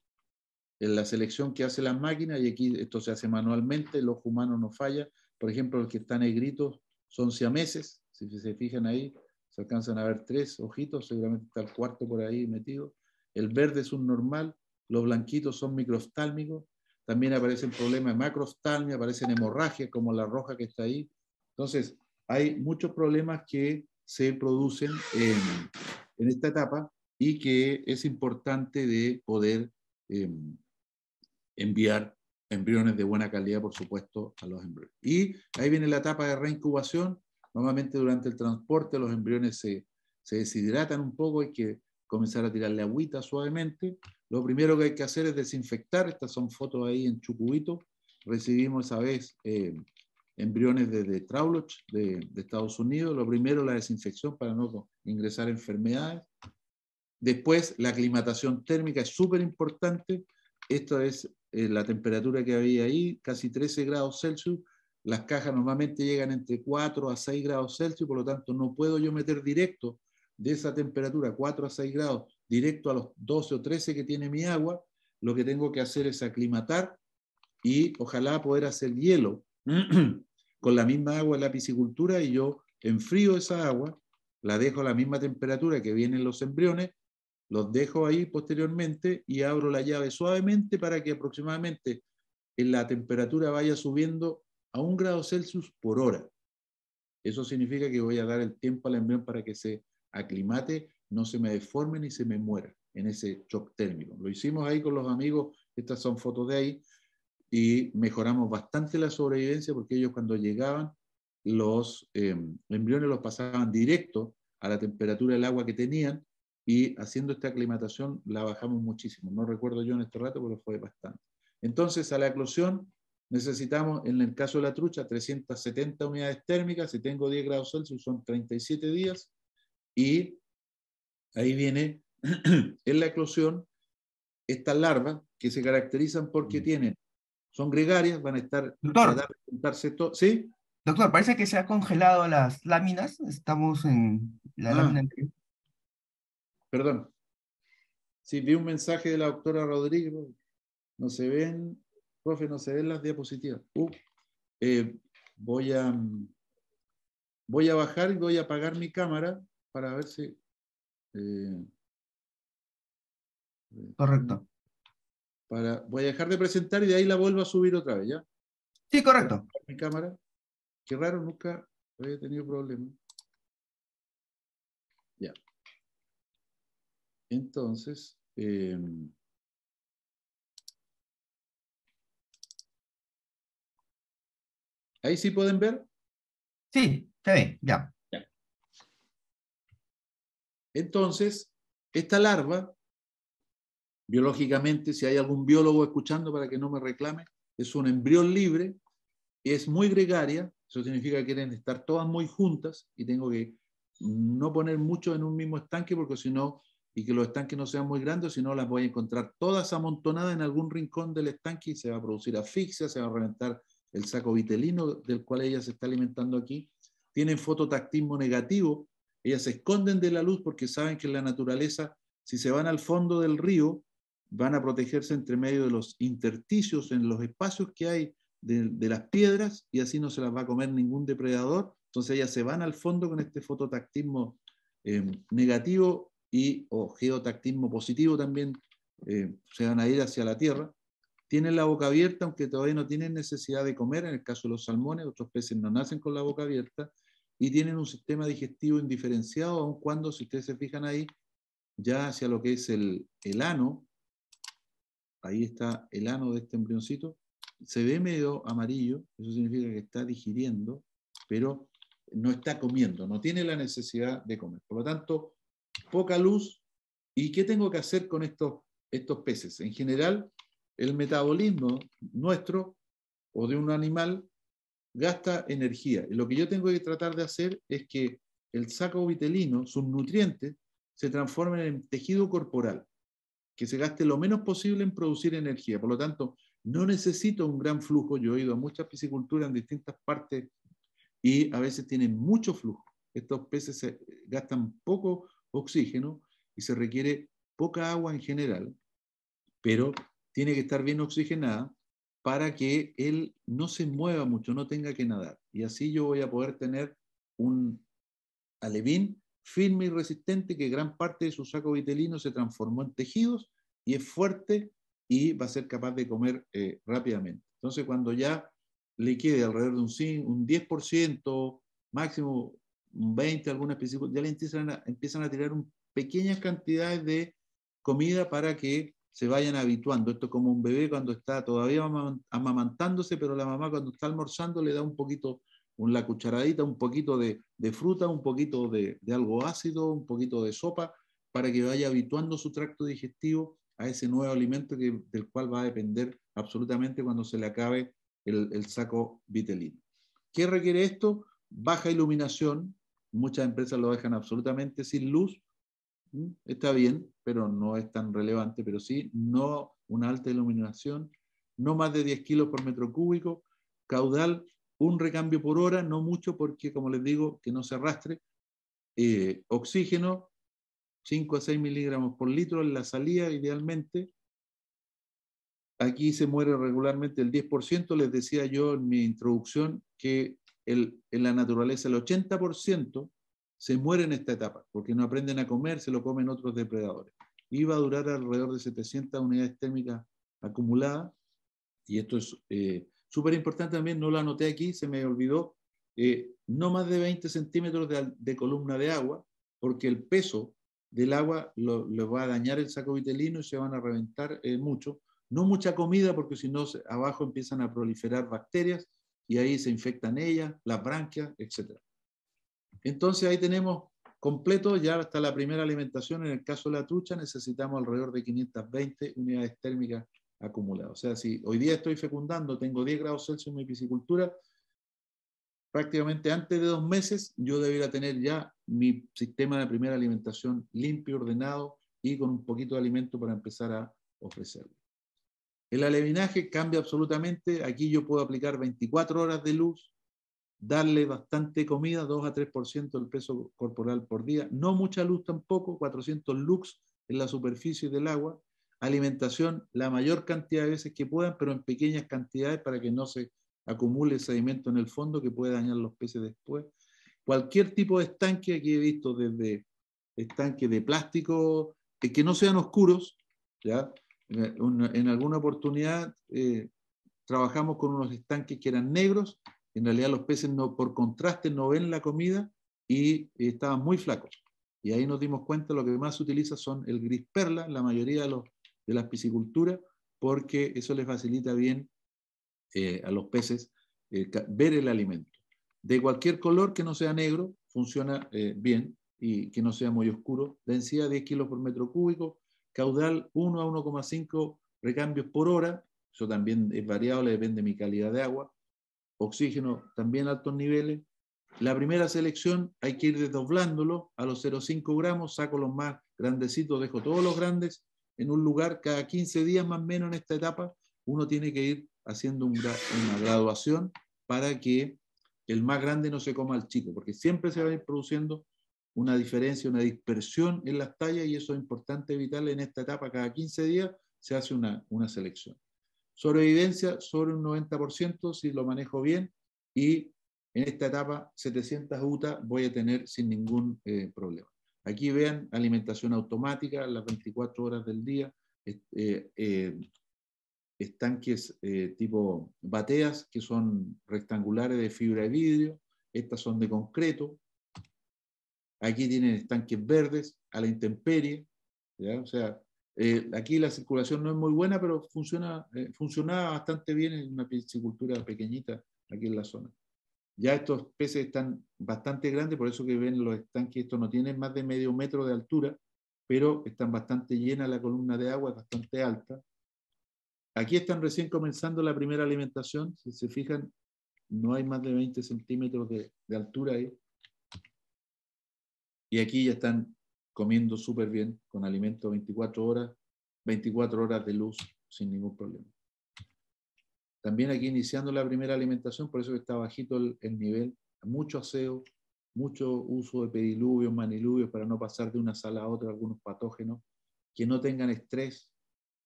en la selección que hace las máquinas, y aquí esto se hace manualmente, el ojo humano no falla. Por ejemplo, los que están negritos son siameses, si se fijan ahí, se alcanzan a ver tres ojitos, seguramente está el cuarto por ahí metido. El verde es un normal, los blanquitos son microstálmicos, también aparecen problemas de macrostalmia, aparecen hemorragias como la roja que está ahí. Entonces, hay muchos problemas que se producen en, en esta etapa y que es importante de poder em, enviar embriones de buena calidad, por supuesto, a los embriones. Y ahí viene la etapa de reincubación. Normalmente durante el transporte los embriones se, se deshidratan un poco, hay que comenzar a tirarle agüita suavemente. Lo primero que hay que hacer es desinfectar. Estas son fotos ahí en Chucubito. Recibimos esa vez eh, embriones desde de Trauloch, de, Estados Unidos. Lo primero, la desinfección para no ingresar enfermedades. Después, la aclimatación térmica es súper importante. Esta es eh, la temperatura que había ahí, casi 13 grados Celsius. Las cajas normalmente llegan entre 4 a 6 grados Celsius, por lo tanto no puedo yo meter directo de esa temperatura, 4 a 6 grados, directo a los 12 o 13 que tiene mi agua, lo que tengo que hacer es aclimatar y ojalá poder hacer hielo con la misma agua en la piscicultura y yo enfrío esa agua, la dejo a la misma temperatura que vienen los embriones, los dejo ahí posteriormente y abro la llave suavemente para que aproximadamente en la temperatura vaya subiendo a un grado Celsius por hora. Eso significa que voy a dar el tiempo al embrión para que se aclimate, no se me deforme ni se me muera en ese shock térmico. Lo hicimos ahí con los amigos, estas son fotos de ahí, y mejoramos bastante la sobrevivencia porque ellos cuando llegaban, los em, embriones los pasaban directo a la temperatura del agua que tenían y haciendo esta aclimatación la bajamos muchísimo. No recuerdo yo en este rato, pero fue bastante. Entonces, a la eclosión necesitamos, en el caso de la trucha, 370 unidades térmicas. Si tengo 10 grados Celsius, son 37 días. Y ahí viene en la eclosión estas larvas que se caracterizan porque mm. tienen, son gregarias, van a estar... Doctor, ¿Sí? Doctor, parece que se han congelado las láminas. Estamos en la ah. lámina Perdón. Sí, vi un mensaje de la doctora Rodríguez. No se ven, profe, no se ven las diapositivas. Uh, eh, voy, a, voy a bajar y voy a apagar mi cámara para ver si... Eh, correcto. Para, voy a dejar de presentar y de ahí la vuelvo a subir otra vez, ¿ya? Sí, correcto. Mi cámara. Qué raro, nunca había tenido problemas. Ya. Entonces, em, ¿ahí sí pueden ver? Sí, se ve, ya. Entonces, esta larva, biológicamente, si hay algún biólogo escuchando para que no me reclame, es un embrión libre, es muy gregaria, eso significa que quieren estar todas muy juntas y tengo que no poner mucho en un mismo estanque porque si no, y que los estanques no sean muy grandes, si no las voy a encontrar todas amontonadas en algún rincón del estanque y se va a producir asfixia, se va a reventar el saco vitelino del cual ella se está alimentando aquí. Tienen fototactismo negativo, ellas se esconden de la luz porque saben que en la naturaleza, si se van al fondo del río, van a protegerse entre medio de los intersticios en los espacios que hay de, las piedras y así no se las va a comer ningún depredador. Entonces ellas se van al fondo con este fototactismo eh, negativo y o geotactismo positivo también eh, se van a ir hacia la tierra. Tienen la boca abierta, aunque todavía no tienen necesidad de comer. En el caso de los salmones, otros peces no nacen con la boca abierta y tienen un sistema digestivo indiferenciado, aun cuando, si ustedes se fijan ahí, ya hacia lo que es el, el ano, ahí está el ano de este embrioncito, se ve medio amarillo, eso significa que está digiriendo, pero no está comiendo, no tiene la necesidad de comer. Por lo tanto, poca luz. ¿Y qué tengo que hacer con estos, estos peces? En general, el metabolismo nuestro o de un animal gasta energía. Y lo que yo tengo que tratar de hacer es que el saco vitelino, sus nutrientes, se transformen en tejido corporal, que se gaste lo menos posible en producir energía. Por lo tanto, no necesito un gran flujo. Yo he ido a muchas pisciculturas en distintas partes y a veces tienen mucho flujo. Estos peces gastan poco oxígeno y se requiere poca agua en general, pero tiene que estar bien oxigenada para que él no se mueva mucho, no tenga que nadar. Y así yo voy a poder tener un alevín firme y resistente que gran parte de su saco vitelino se transformó en tejidos y es fuerte y va a ser capaz de comer eh, rápidamente. Entonces, cuando ya le quede alrededor de un, un 10%, máximo 20%, algunas especies, ya le empiezan a, tirar pequeñas cantidades de comida para que se vayan habituando. Esto es como un bebé cuando está todavía amamantándose, pero la mamá cuando está almorzando le da un poquito, una cucharadita, un poquito de, fruta, un poquito de, algo ácido, un poquito de sopa, para que vaya habituando su tracto digestivo a ese nuevo alimento del cual va a depender absolutamente cuando se le acabe el, saco vitelino. ¿Qué requiere esto? Baja iluminación. Muchas empresas lo dejan absolutamente sin luz. Está bien, pero no es tan relevante, pero sí, no una alta iluminación, no más de 10 kilos por metro cúbico, caudal, un recambio por hora, no mucho porque, como les digo, que no se arrastre, eh, oxígeno, 5 a 6 miligramos por litro en la salida, idealmente, Aquí se muere regularmente el 10%. Les decía yo en mi introducción que en la naturaleza el 80% se muere en esta etapa, porque no aprenden a comer, se lo comen otros depredadores. Iba a durar alrededor de 700 unidades térmicas acumuladas, y esto es eh, súper importante también, no lo anoté aquí, se me olvidó, eh, no más de 20 centímetros de, columna de agua, porque el peso del agua lo, va a dañar el saco vitelino y se van a reventar eh, mucho. No mucha comida porque si no abajo empiezan a proliferar bacterias y ahí se infectan ellas, las branquias, etc. Entonces ahí tenemos completo ya hasta la primera alimentación. En el caso de la trucha necesitamos alrededor de 520 unidades térmicas acumuladas. O sea, si hoy día estoy fecundando, tengo 10 grados Celsius en mi piscicultura, prácticamente antes de dos meses yo debería tener ya mi sistema de primera alimentación limpio, ordenado y con un poquito de alimento para empezar a ofrecerlo. El alevinaje cambia absolutamente. Aquí yo puedo aplicar 24 horas de luz, darle bastante comida, 2 a 3% del peso corporal por día. No mucha luz tampoco, 400 lux en la superficie del agua. Alimentación la mayor cantidad de veces que puedan, pero en pequeñas cantidades para que no se acumule sedimento en el fondo que puede dañar los peces después. Cualquier tipo de estanque, aquí he visto desde estanques de plástico, eh, que no sean oscuros, ¿ya? En alguna oportunidad eh, trabajamos con unos estanques que eran negros, en realidad los peces no, por contraste no ven la comida y estaban muy flacos. Y ahí nos dimos cuenta lo que más se utiliza son el gris perla, la mayoría de, los, de las pisciculturas, porque eso les facilita bien eh, a los peces eh, ver el alimento. De cualquier color que no sea negro, funciona bien y que no sea muy oscuro. Densidad 10 kilos por metro cúbico, caudal 1 a 1,5 recambios por hora, eso también es variable, depende de mi calidad de agua, oxígeno también altos niveles. La primera selección hay que ir desdoblándolo a los 0,5 gramos, saco los más grandecitos, dejo todos los grandes en un lugar. Cada 15 días más o menos en esta etapa, uno tiene que ir haciendo una graduación para que el más grande no se coma al chico, porque siempre se va a ir produciendo una diferencia, una dispersión en las tallas y eso es importante evitarle en esta etapa. Cada 15 días se hace una, una selección. Sobrevivencia sobre un 90% si lo manejo bien y en esta etapa 700 UTA voy a tener sin ningún eh, problema. Aquí vean alimentación automática las 24 horas del día, eh, eh, estanques tipo bateas que son rectangulares de fibra de vidrio, estas son de concreto, Aquí tienen estanques verdes a la intemperie, o sea, Eh, aquí la circulación no es muy buena, pero funciona, eh, funcionaba bastante bien en una piscicultura pequeñita aquí en la zona. Ya estos peces están bastante grandes, por eso que ven los estanques, estos no tienen más de medio metro de altura, pero están bastante llenas, la columna de agua es bastante alta. Aquí están recién comenzando la primera alimentación, si se fijan, no hay más de 20 centímetros de, de altura ahí. Y aquí ya están comiendo súper bien, con alimento 24 horas, 24 horas de luz sin ningún problema. También aquí iniciando la primera alimentación, por eso que está bajito el, nivel, mucho aseo, mucho uso de pediluvios, maniluvios para no pasar de una sala a otra algunos patógenos, que no tengan estrés,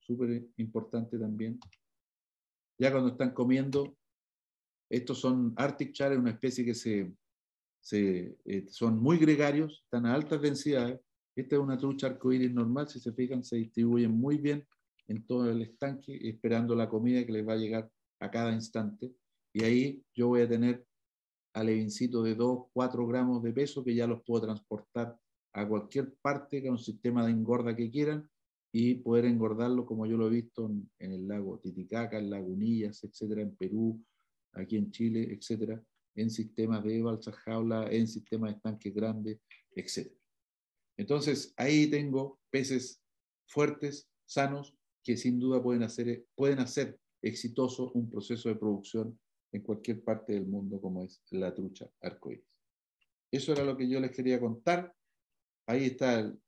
súper importante también. Ya cuando están comiendo, estos son Arctic Char, una especie que se, se eh, son muy gregarios, están a altas densidades, esta es una trucha arcoíris normal, si se fijan, se distribuyen muy bien en todo el estanque, esperando la comida que les va a llegar a cada instante. Y ahí yo voy a tener alevincito de 2, 4 gramos de peso que ya los puedo transportar a cualquier parte con un sistema de engorda que quieran y poder engordarlo como yo lo he visto en, el lago Titicaca, en Lagunillas, etcétera, en Perú, aquí en Chile, etcétera, en sistemas de balsas jaula, en sistemas de estanques grandes, etcétera. Entonces, ahí tengo peces fuertes, sanos, que sin duda pueden hacer, pueden hacer exitoso un proceso de producción en cualquier parte del mundo como es la trucha arcoíris. Eso era lo que yo les quería contar. Ahí está el,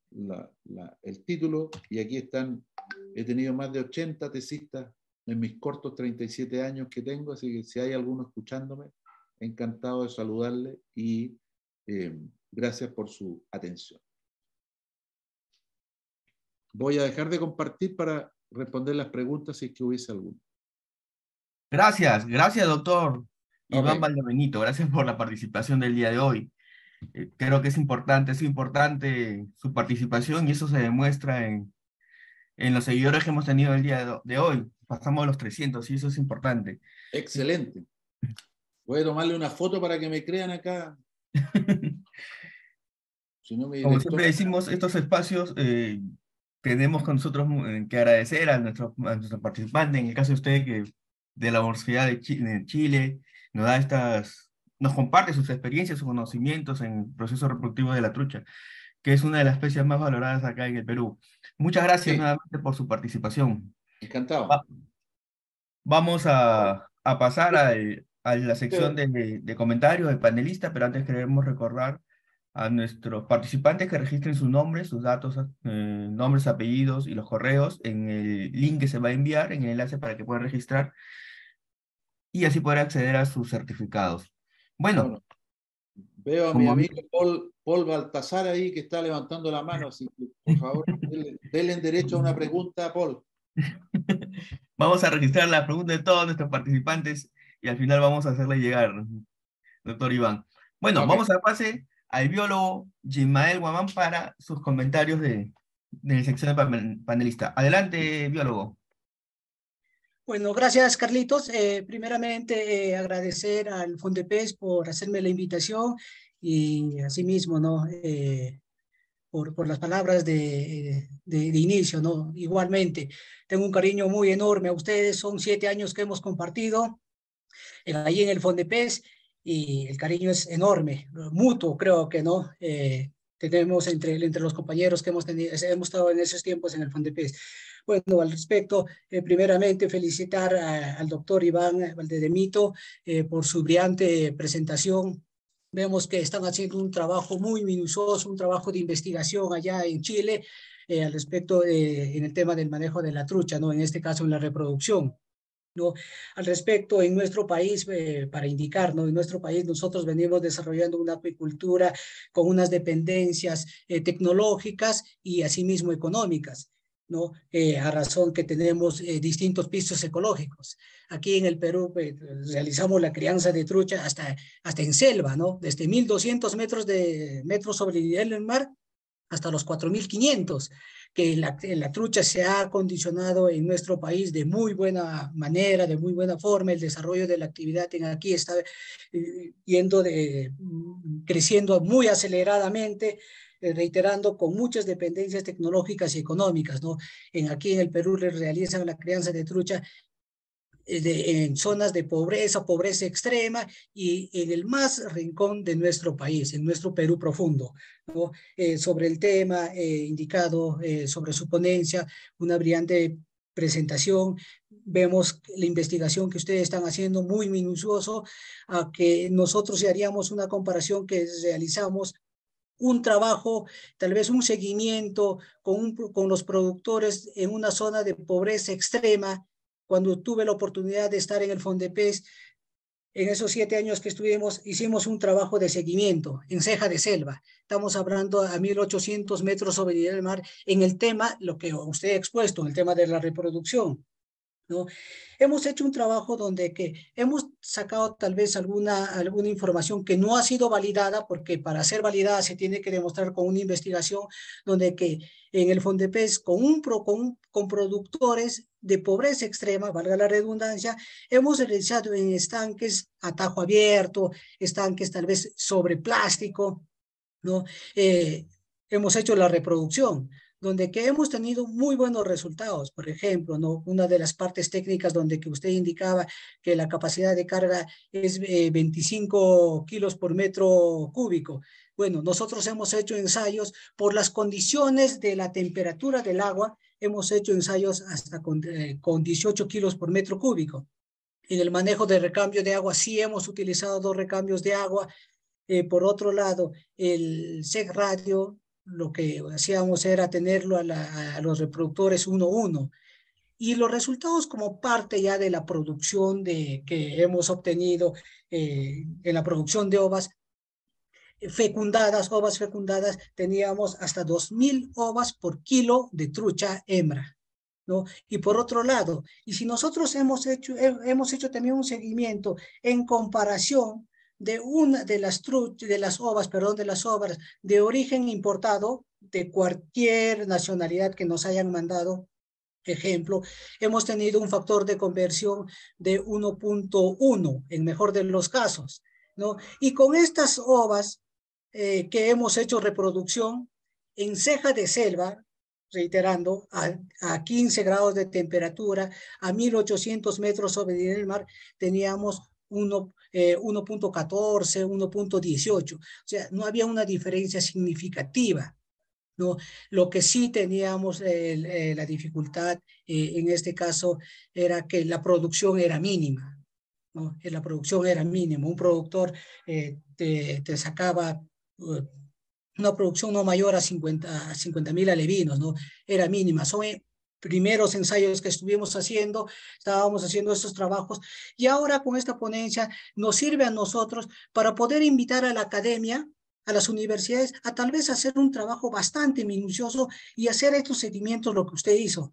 el título y aquí están, he tenido más de 80 tesistas en mis cortos 37 años que tengo, así que si hay alguno escuchándome, encantado de saludarle y eh, gracias por su atención. Voy a dejar de compartir para responder las preguntas si es que hubiese alguna. Gracias, gracias doctor Iván Valdebenito, gracias por la participación del día de hoy. Eh, creo que es importante, es importante su participación y eso se demuestra en, en los seguidores que hemos tenido el día de, hoy. Pasamos a los 300 y eso es importante. Excelente. Voy a tomarle una foto para que me crean acá. Como siempre decimos, estos espacios eh, tenemos con nosotros eh, que agradecer a nuestros, a participantes, en el caso de usted que de la Universidad de Chile, nos da estas, nos comparte sus experiencias, sus conocimientos en el proceso reproductivo de la trucha, que es una de las especies más valoradas acá en el Perú. Muchas gracias nuevamente por su participación. Encantado. vamos a, a pasar a, a, la sección de, de comentarios de panelistas, pero antes queremos recordar a nuestros participantes que registren sus nombres, sus datos, eh, nombres, apellidos y los correos en el link que se va a enviar, en el enlace para que puedan registrar y así poder acceder a sus certificados. Bueno. veo a mi amigo Paul, Paul, Baltasar ahí que está levantando la mano, así que por favor, denle, derecho a una pregunta, Paul. vamos a registrar la pregunta de todos nuestros participantes y al final vamos a hacerle llegar, doctor Iván. Bueno, vamos a pase al biólogo Jimael Guamán para sus comentarios de, de la sección de panelista. Adelante, biólogo. Bueno, gracias Carlitos. Eh, primeramente eh, agradecer al Fondepes por hacerme la invitación y asimismo, ¿no? Eh, por, por, las palabras de, de, de, inicio, ¿no? Igualmente, tengo un cariño muy enorme a ustedes, son siete años que hemos compartido ahí en el Fondepes y el cariño es enorme, mutuo creo que, ¿no? Eh, tenemos entre, entre los compañeros que hemos, tenido, hemos estado en esos tiempos en el FONDEPES. Bueno, al respecto, eh, primeramente felicitar al doctor Iván Valdedemito eh, por su brillante presentación. Vemos que están haciendo un trabajo muy minucioso, un trabajo de investigación allá en Chile al respecto en el tema del manejo de la trucha, ¿no? En este caso en la reproducción. ¿No? Al respecto, en nuestro país, eh, para indicar, ¿no? en nuestro país nosotros venimos desarrollando una acuicultura con unas dependencias eh, tecnológicas y asimismo económicas. ¿no? Eh, a razón que tenemos distintos pisos ecológicos. Aquí en el Perú realizamos la crianza de trucha hasta, hasta en selva, ¿no? Desde 1.200 metros, de, metros sobre el nivel del mar hasta los 4.500 que la, la, trucha se ha condicionado en nuestro país de muy buena manera, de muy buena forma. El desarrollo de la actividad en aquí está eh, yendo mm, creciendo muy aceleradamente. eh, reiterando, con muchas dependencias tecnológicas y económicas, ¿no? En, aquí en el Perú realizan la crianza de trucha eh, en zonas de pobreza, pobreza extrema y en el más rincón de nuestro país, en nuestro Perú profundo. ¿no? Eh, sobre el tema eh, indicado sobre su ponencia, una brillante presentación. Vemos la investigación que ustedes están haciendo muy minucioso, a que nosotros haríamos una comparación que realizamos un trabajo, tal vez un seguimiento con, con los productores en una zona de pobreza extrema cuando tuve la oportunidad de estar en el Fondepes, en esos siete años que estuvimos, hicimos un trabajo de seguimiento en ceja de selva. Estamos hablando a 1800 metros sobre el mar en el tema, lo que usted ha expuesto, el tema de la reproducción. Hemos hecho un trabajo donde que hemos sacado tal vez alguna, alguna información que no ha sido validada, porque para ser validada se tiene que demostrar con una investigación donde que en el Fondepes con, un, con, con productores de pobreza extrema, valga la redundancia, hemos realizado en estanques a tajo abierto, estanques tal vez sobre plástico, ¿no? Eh, hemos hecho la reproducción, donde que hemos tenido muy buenos resultados. Por ejemplo, ¿no? una de las partes técnicas donde que usted indicaba que la capacidad de carga es 25 eh, kilos por metro cúbico. Bueno, nosotros hemos hecho ensayos por las condiciones de la temperatura del agua, hemos hecho ensayos hasta con, eh, con 18 kilos por metro cúbico. En el manejo de recambio de agua sí hemos utilizado dos recambios de agua. Eh, por otro lado, el SEC radio, lo que hacíamos era tenerlo a, los reproductores 1-1. Y los resultados como parte ya de la producción de, que hemos obtenido eh, en la producción de ovas fecundadas, ovas fecundadas, teníamos hasta 2.000 ovas por kilo de trucha hembra. ¿no? Y por otro lado, y si nosotros hemos hecho, hemos hecho también un seguimiento en comparación de una de las de las ovas, perdón, de las ovas de origen importado de cualquier nacionalidad que nos hayan mandado, ejemplo, hemos tenido un factor de conversión de 1.1 en mejor de los casos, ¿no? Y con estas ovas eh, que hemos hecho reproducción en ceja de selva, reiterando, a, a 15 grados de temperatura, a 1800 metros sobre el mar, teníamos 1.14, 1.18. Eh, o sea, no había una diferencia significativa. ¿no? Lo que sí teníamos eh, la dificultad en este caso era que la producción era mínima. ¿no? La producción era mínima. Un productor te, te, sacaba una producción no mayor a 50 mil alevinos, ¿no? Era mínima. Son eh, primeros ensayos que estuvimos haciendo, estábamos haciendo estos trabajos y ahora con esta ponencia nos sirve a nosotros para poder invitar a la academia, a las universidades, a tal vez hacer un trabajo bastante minucioso y hacer estos seguimientos, lo que usted hizo.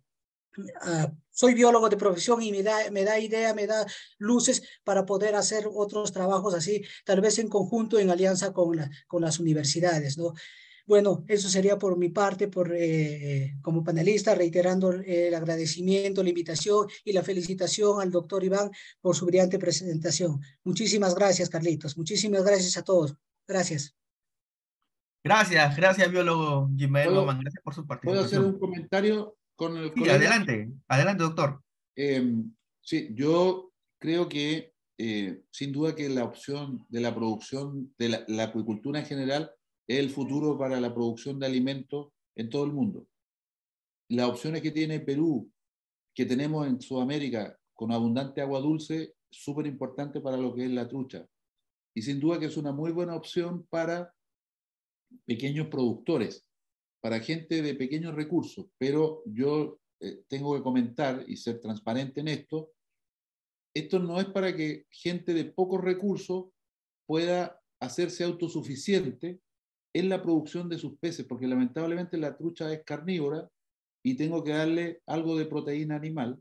Ah, soy biólogo de profesión y me da, me da idea, me da luces para poder hacer otros trabajos así, tal vez en conjunto, en alianza con, la, con las universidades, ¿no? Bueno, eso sería por mi parte, por, eh, como panelista, reiterando el agradecimiento, la invitación y la felicitación al doctor Iván por su brillante presentación. Muchísimas gracias, Carlitos. Muchísimas gracias a todos. Gracias. Gracias, gracias, biólogo Jiménez Gracias por su participación. ¿Puedo hacer un comentario sí, adelante, adelante, doctor. Em, sí, yo creo que eh, sin duda que la opción de la producción de la, acuicultura en general es el futuro para la producción de alimentos en todo el mundo. Las opciones que tiene Perú, que tenemos en Sudamérica con abundante agua dulce, súper importante para lo que es la trucha. Y sin duda que es una muy buena opción para pequeños productores para gente de pequeños recursos, pero yo eh, tengo que comentar y ser transparente en esto, esto no es para que gente de pocos recursos pueda hacerse autosuficiente en la producción de sus peces, porque lamentablemente la trucha es carnívora y tengo que darle algo de proteína animal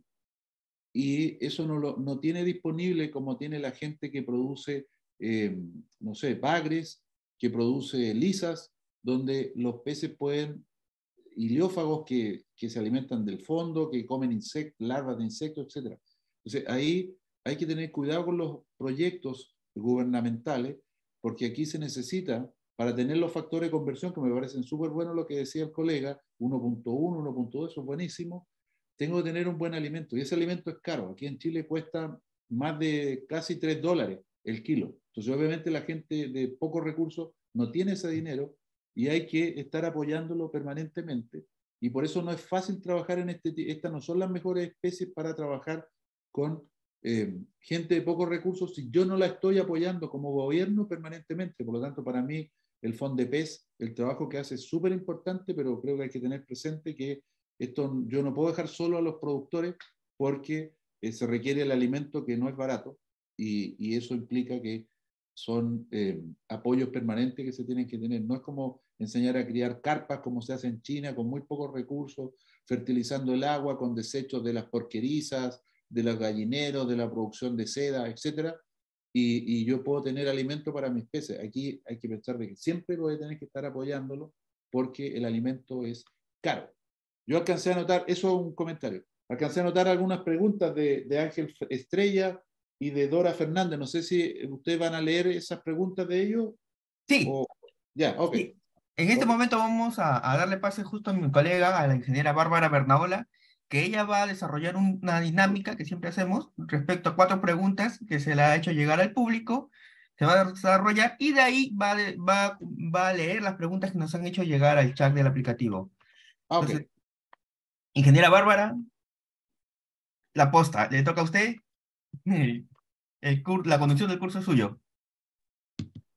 y eso no, lo, no tiene disponible como tiene la gente que produce, eh, no sé, bagres, que produce lisas, donde los peces pueden, iliófagos que, que se alimentan del fondo, que comen insectos, larvas de insectos, etc. Entonces ahí hay que tener cuidado con los proyectos gubernamentales, porque aquí se necesita para tener los factores de conversión que me parecen súper buenos lo que decía el colega, 1.1, 1.2, eso es buenísimo, tengo que tener un buen alimento y ese alimento es caro. Aquí en Chile cuesta más de casi 3 dólares el kilo. Entonces obviamente la gente de pocos recursos no tiene ese dinero y hay que estar apoyándolo permanentemente. Y por eso no es fácil trabajar en este, estas no son las mejores especies para trabajar con eh, gente de pocos recursos si yo no la estoy apoyando como gobierno permanentemente. Por lo tanto, para mí, el FONDEPES, el trabajo que hace es súper importante, pero creo que hay que tener presente que esto yo no puedo dejar solo a los productores porque eh, se requiere el alimento que no es barato y, eso implica que son eh, apoyos permanentes que se tienen que tener. No es como enseñar a criar carpas como se hace en China, con muy pocos recursos, fertilizando el agua con desechos de las porquerizas, de los gallineros, de la producción de seda, etc. Y, y, yo puedo tener alimento para mis peces. Aquí hay que pensar de que siempre voy a tener que estar apoyándolo porque el alimento es caro. Yo alcancé a notar, eso es un comentario, alcancé a notar algunas preguntas de, de Ángel Estrella, y de Dora Fernández. No sé si ustedes van a leer esas preguntas de ellos. Sí. Ya, ok. En este momento vamos a, darle pase justo a mi colega, a la ingeniera Bárbara Bernaola, que ella va a desarrollar una dinámica que siempre hacemos respecto a cuatro preguntas que se le ha hecho llegar al público. Se va a desarrollar y de ahí va, va, va a leer las preguntas que nos han hecho llegar al chat del aplicativo. Okay. ingeniera Bárbara, la posta, ¿le toca a usted? El la conducción del curso es suyo.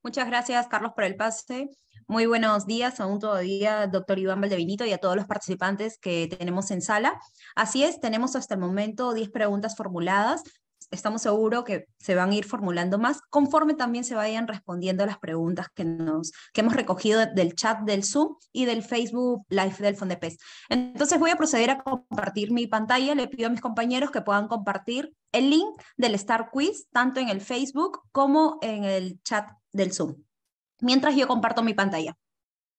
Muchas gracias, Carlos, por el pase. Muy buenos días, aún todavía, doctor Iván Valdevinito y a todos los participantes que tenemos en sala. Así es, tenemos hasta el momento 10 preguntas formuladas estamos seguros que se van a ir formulando más conforme también se vayan respondiendo las preguntas que, nos, que hemos recogido del chat del Zoom y del Facebook Live del Fondepes. Entonces voy a proceder a compartir mi pantalla. Le pido a mis compañeros que puedan compartir el link del Star Quiz, tanto en el Facebook como en el chat del Zoom. Mientras yo comparto mi pantalla.